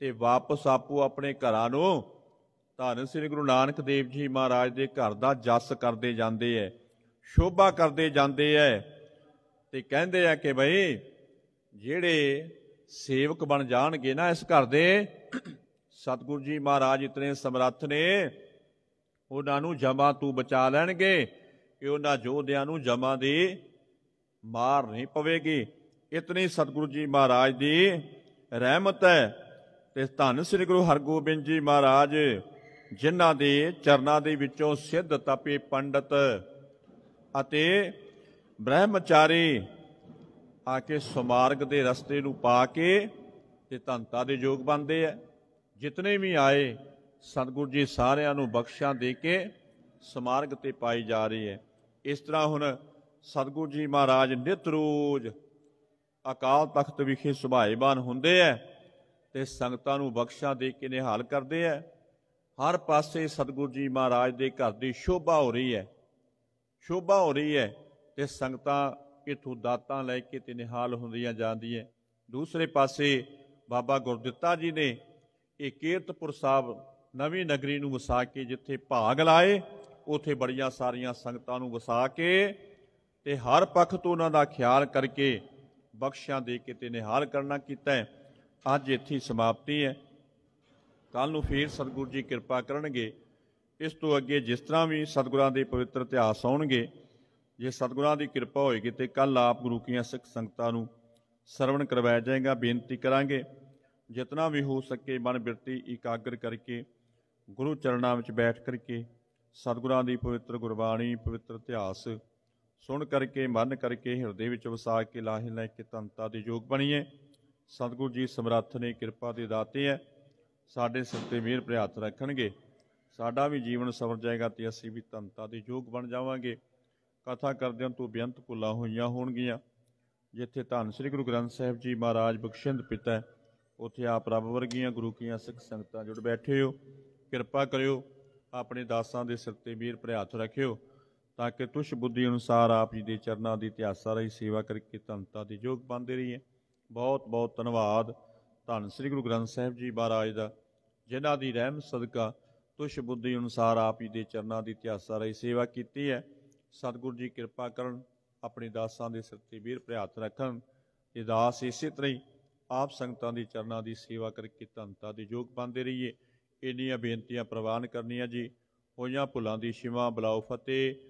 ਤੇ ਵਾਪਸ ਆਪੋ ਆਪਣੇ ਘਰਾਂ ਨੂੰ ਧੰਨ ਸ੍ਰੀ ਗੁਰੂ ਨਾਨਕ ਦੇਵ ਜੀ ਮਹਾਰਾਜ ਦੇ ਘਰ ਦਾ ਜਸ ਕਰਦੇ ਜਾਂਦੇ ਐ, ਸ਼ੋਭਾ ਕਰਦੇ ਜਾਂਦੇ ਐ ਤੇ ਕਹਿੰਦੇ ਆ ਕਿ ਭਈ ਜਿਹੜੇ ਸੇਵਕ ਬਣ ਜਾਣਗੇ ਨਾ ਇਸ ਘਰ ਦੇ, ਸਤਿਗੁਰੂ ਜੀ ਮਹਾਰਾਜ ਇਤਨੇ ਸਮਰੱਥ ਨੇ, ਉਹਨਾਂ ਨੂੰ ਜਮਾ ਤੂੰ ਬਚਾ ਲੈਣਗੇ ਕਿ ਉਹਨਾਂ ਜੋਧਿਆਂ ਨੂੰ ਜਮਾ ਦੀ ਮਾਰ ਨਹੀਂ ਪਵੇਗੀ। ਇਤਨੀ ਸਤਿਗੁਰੂ ਜੀ ਮਹਾਰਾਜ ਦੀ ਰਹਿਮਤ ਹੈ ਤੇ ਧੰਨ ਸ੍ਰੀ ਗੁਰੂ ਹਰਗੋਬਿੰਦ ਜੀ ਮਹਾਰਾਜ, ਜਿਨ੍ਹਾਂ ਦੇ ਚਰਨਾਂ ਦੇ ਵਿੱਚੋਂ ਸਿੱਧ ਤਪੇ ਪੰਡਤ ਅਤੇ ਬ੍ਰਹਮਚਾਰੀ ਆ ਕੇ ਸਮਾਰਗ ਦੇ ਰਸਤੇ ਨੂੰ ਪਾ ਕੇ ਤੇ ਧੰਤਾ ਦੇ ਯੋਗ ਬਣਦੇ ਆ। ਜਿਤਨੇ ਵੀ ਆਏ, ਸਤਿਗੁਰੂ ਜੀ ਸਾਰਿਆਂ ਨੂੰ ਬਖਸ਼ਿਆ ਦੇ ਕੇ ਸਮਾਰਗ ਤੇ ਪਾਈ ਜਾ ਰਹੀ ਹੈ ਇਸ ਤਰ੍ਹਾਂ ਹੁਣ ਸਤਿਗੁਰੂ ਜੀ ਮਹਾਰਾਜ ਨਿਤ ਰੋਜ਼ ਅਕਾਲ ਤਖਤ ਵਿਖੇ ਸੁਭਾਏਬਾਨ ਹੁੰਦੇ ਐ ਤੇ ਸੰਗਤਾਂ ਨੂੰ ਬਖਸ਼ਾਂ ਦੇ ਕੇ ਨਿਹਾਲ ਕਰਦੇ ਐ। ਹਰ ਪਾਸੇ ਸਤਿਗੁਰੂ ਜੀ ਮਹਾਰਾਜ ਦੇ ਘਰ ਦੀ ਸ਼ੋਭਾ ਹੋ ਰਹੀ ਹੈ ਸ਼ੋਭਾ ਹੋ ਰਹੀ ਹੈ ਤੇ ਸੰਗਤਾਂ ਇਥੋਂ ਦਾਤਾਂ ਲੈ ਕੇ ਤੇ ਨਿਹਾਲ ਹੁੰਦੀਆਂ ਜਾਂਦੀਆਂ ਦੂਸਰੇ ਪਾਸੇ ਬਾਬਾ ਗੁਰਦਿੱਤਾ ਜੀ ਨੇ ਇਹ ਕੀਰਤਪੁਰ ਸਾਹਿਬ ਨਵੀਂ ਨਗਰੀ ਨੂੰ ਵਸਾ ਕੇ ਜਿੱਥੇ ਭਾਗ ਲਾਏ, ਉਥੇ ਬੜੀਆਂ ਸਾਰੀਆਂ ਸੰਗਤਾਂ ਨੂੰ ਵਸਾ ਕੇ ਤੇ ਹਰ ਪੱਖ ਤੋਂ ਉਹਨਾਂ ਦਾ ਖਿਆਲ ਕਰਕੇ ਬਖਸ਼ਾਂ ਦੇ ਕੇ ਤੇ ਨਿਹਾਲ ਕਰਨਾ ਕੀਤਾ ਹੈ। ਅੱਜ ਇੱਥੇ ਸਮਾਪਤੀ ਹੈ। ਕੱਲ ਨੂੰ ਫੇਰ ਸਤਿਗੁਰੂ ਜੀ ਕਿਰਪਾ ਕਰਨਗੇ। ਇਸ ਤੋਂ ਅੱਗੇ ਜਿਸ ਤਰ੍ਹਾਂ ਵੀ ਸਤਿਗੁਰਾਂ ਦੇ ਪਵਿੱਤਰ ਇਤਿਹਾਸ ਆਉਣਗੇ, ਜੇ ਸਤਿਗੁਰਾਂ ਦੀ ਕਿਰਪਾ ਹੋਏਗੀ ਤੇ ਕੱਲ ਆਪ ਗੁਰੂ ਕੀਆਂ ਸਿੱਖ ਸੰਗਤਾਂ ਨੂੰ ਸਰਵਣ ਕਰਵਾਇਆ ਜਾਏਗਾ, ਬੇਨਤੀ ਕਰਾਂਗੇ। ਜਿਤਨਾ ਵੀ ਹੋ ਸਕੇ ਮਨ ਬਿਰਤੀ ਇਕਾਗਰ ਕਰਕੇ, ਗੁਰੂ ਚਰਨਾਂ ਵਿੱਚ ਬੈਠ ਕਰਕੇ, ਸਤਿਗੁਰਾਂ ਦੀ ਪਵਿੱਤਰ ਗੁਰਬਾਣੀ, ਪਵਿੱਤਰ ਇਤਿਹਾਸ ਸੁਣ ਕਰਕੇ ਮਨ ਕਰਕੇ ਹਿਰਦੇ ਵਿੱਚ ਵਸਾ ਕੇ ਲਾਹੇ ਲੈ ਕੇ ਤਨਤਾ ਦੇ ਯੋਗ ਬਣੀਏ। ਸਤਿਗੁਰੂ ਜੀ ਸਮਰੱਥ ਨੇ ਕਿਰਪਾ ਦੇ ਦਾਤੇ ਹੈ ਸਾਡੇ ਸਿਰ ਤੇ ਮਿਹਰ ਭਰੇ ਰੱਖਣਗੇ। ਸਾਡਾ ਵੀ ਜੀਵਨ ਸਵਰ ਜਾਏਗਾ ਤੇ ਅਸੀਂ ਵੀ ਤਨਤਾ ਦੇ ਯੋਗ ਬਣ ਜਾਵਾਂਗੇ। ਕਥਾ ਕਰਦਿਆਂ ਤੋਂ ਬੇਅੰਤ ਭੁੱਲਾਂ ਹੋਈਆਂ ਹੋਣਗੀਆਂ। ਜਿੱਥੇ ਧੰਨ ਸ੍ਰੀ ਗੁਰੂ ਗ੍ਰੰਥ ਸਾਹਿਬ ਜੀ ਮਹਾਰਾਜ ਬਖਸ਼ਿੰਦ ਪਿਤਾ ਹੈ, ਉੱਥੇ ਆਪ ਰੱਬ ਵਰਗੀਆਂ ਗੁਰੂ ਕੀਆਂ ਸਿੱਖ ਸੰਗਤਾਂ ਜੁੜ ਬੈਠੇ ਹੋ। ਕਿਰਪਾ ਕਰਿਓ ਆਪਣੇ ਦਾਸਾਂ ਦੇ ਸਿਰ ਤੇ ਵੀਰ ਭਰੇ ਰੱਖਿਓ। ਤਾਂ ਕਿ ਤੁਸ਼ ਬੁੱਧੀ ਅਨੁਸਾਰ ਆਪ ਜੀ ਦੇ ਚਰਨਾਂ ਦੀ ਇਤਿਹਾਸਾਂ ਰਹੀ ਸੇਵਾ ਕਰਕੇ ਧੰਨਤਾ ਦੇ ਯੋਗ ਬਣਦੇ ਰਹੀਏ। ਬਹੁਤ ਬਹੁਤ ਧੰਨਵਾਦ। ਧੰਨ ਸ੍ਰੀ ਗੁਰੂ ਗ੍ਰੰਥ ਸਾਹਿਬ ਜੀ ਮਹਾਰਾਜ ਦਾ, ਜਿਨ੍ਹਾਂ ਦੀ ਰਹਿਮ ਸਦਕਾ ਤੁਸ਼ ਬੁੱਧੀ ਅਨੁਸਾਰ ਆਪ ਜੀ ਦੇ ਚਰਨਾਂ ਦੀ ਇਤਿਹਾਸਾਂ ਰਹੀ ਸੇਵਾ ਕੀਤੀ ਹੈ। ਸਤਿਗੁਰੂ ਜੀ ਕਿਰਪਾ ਕਰਨ, ਆਪਣੇ ਦਾਸਾਂ ਦੇ ਸਿਰ ਤੇ ਵੀਰ ਭਰੇ ਰੱਖਣ। ਇਹ ਦਾਸ ਇਸੇ ਤਰ੍ਹਾਂ ਹੀ ਆਪ ਸੰਗਤਾਂ ਦੀ ਚਰਨਾਂ ਦੀ ਸੇਵਾ ਕਰਕੇ ਧੰਨਤਾ ਦੇ ਯੋਗ ਬਣਦੇ ਰਹੀਏ। ਇੰਨੀਆਂ ਬੇਨਤੀਆਂ ਪ੍ਰਵਾਨ ਕਰਨੀਆਂ ਜੀ। ਹੋਈਆਂ ਭੁੱਲਾਂ ਦੀ ਸ਼ਿਵਾ ਬਲਾਉ ਫਤਿਹ।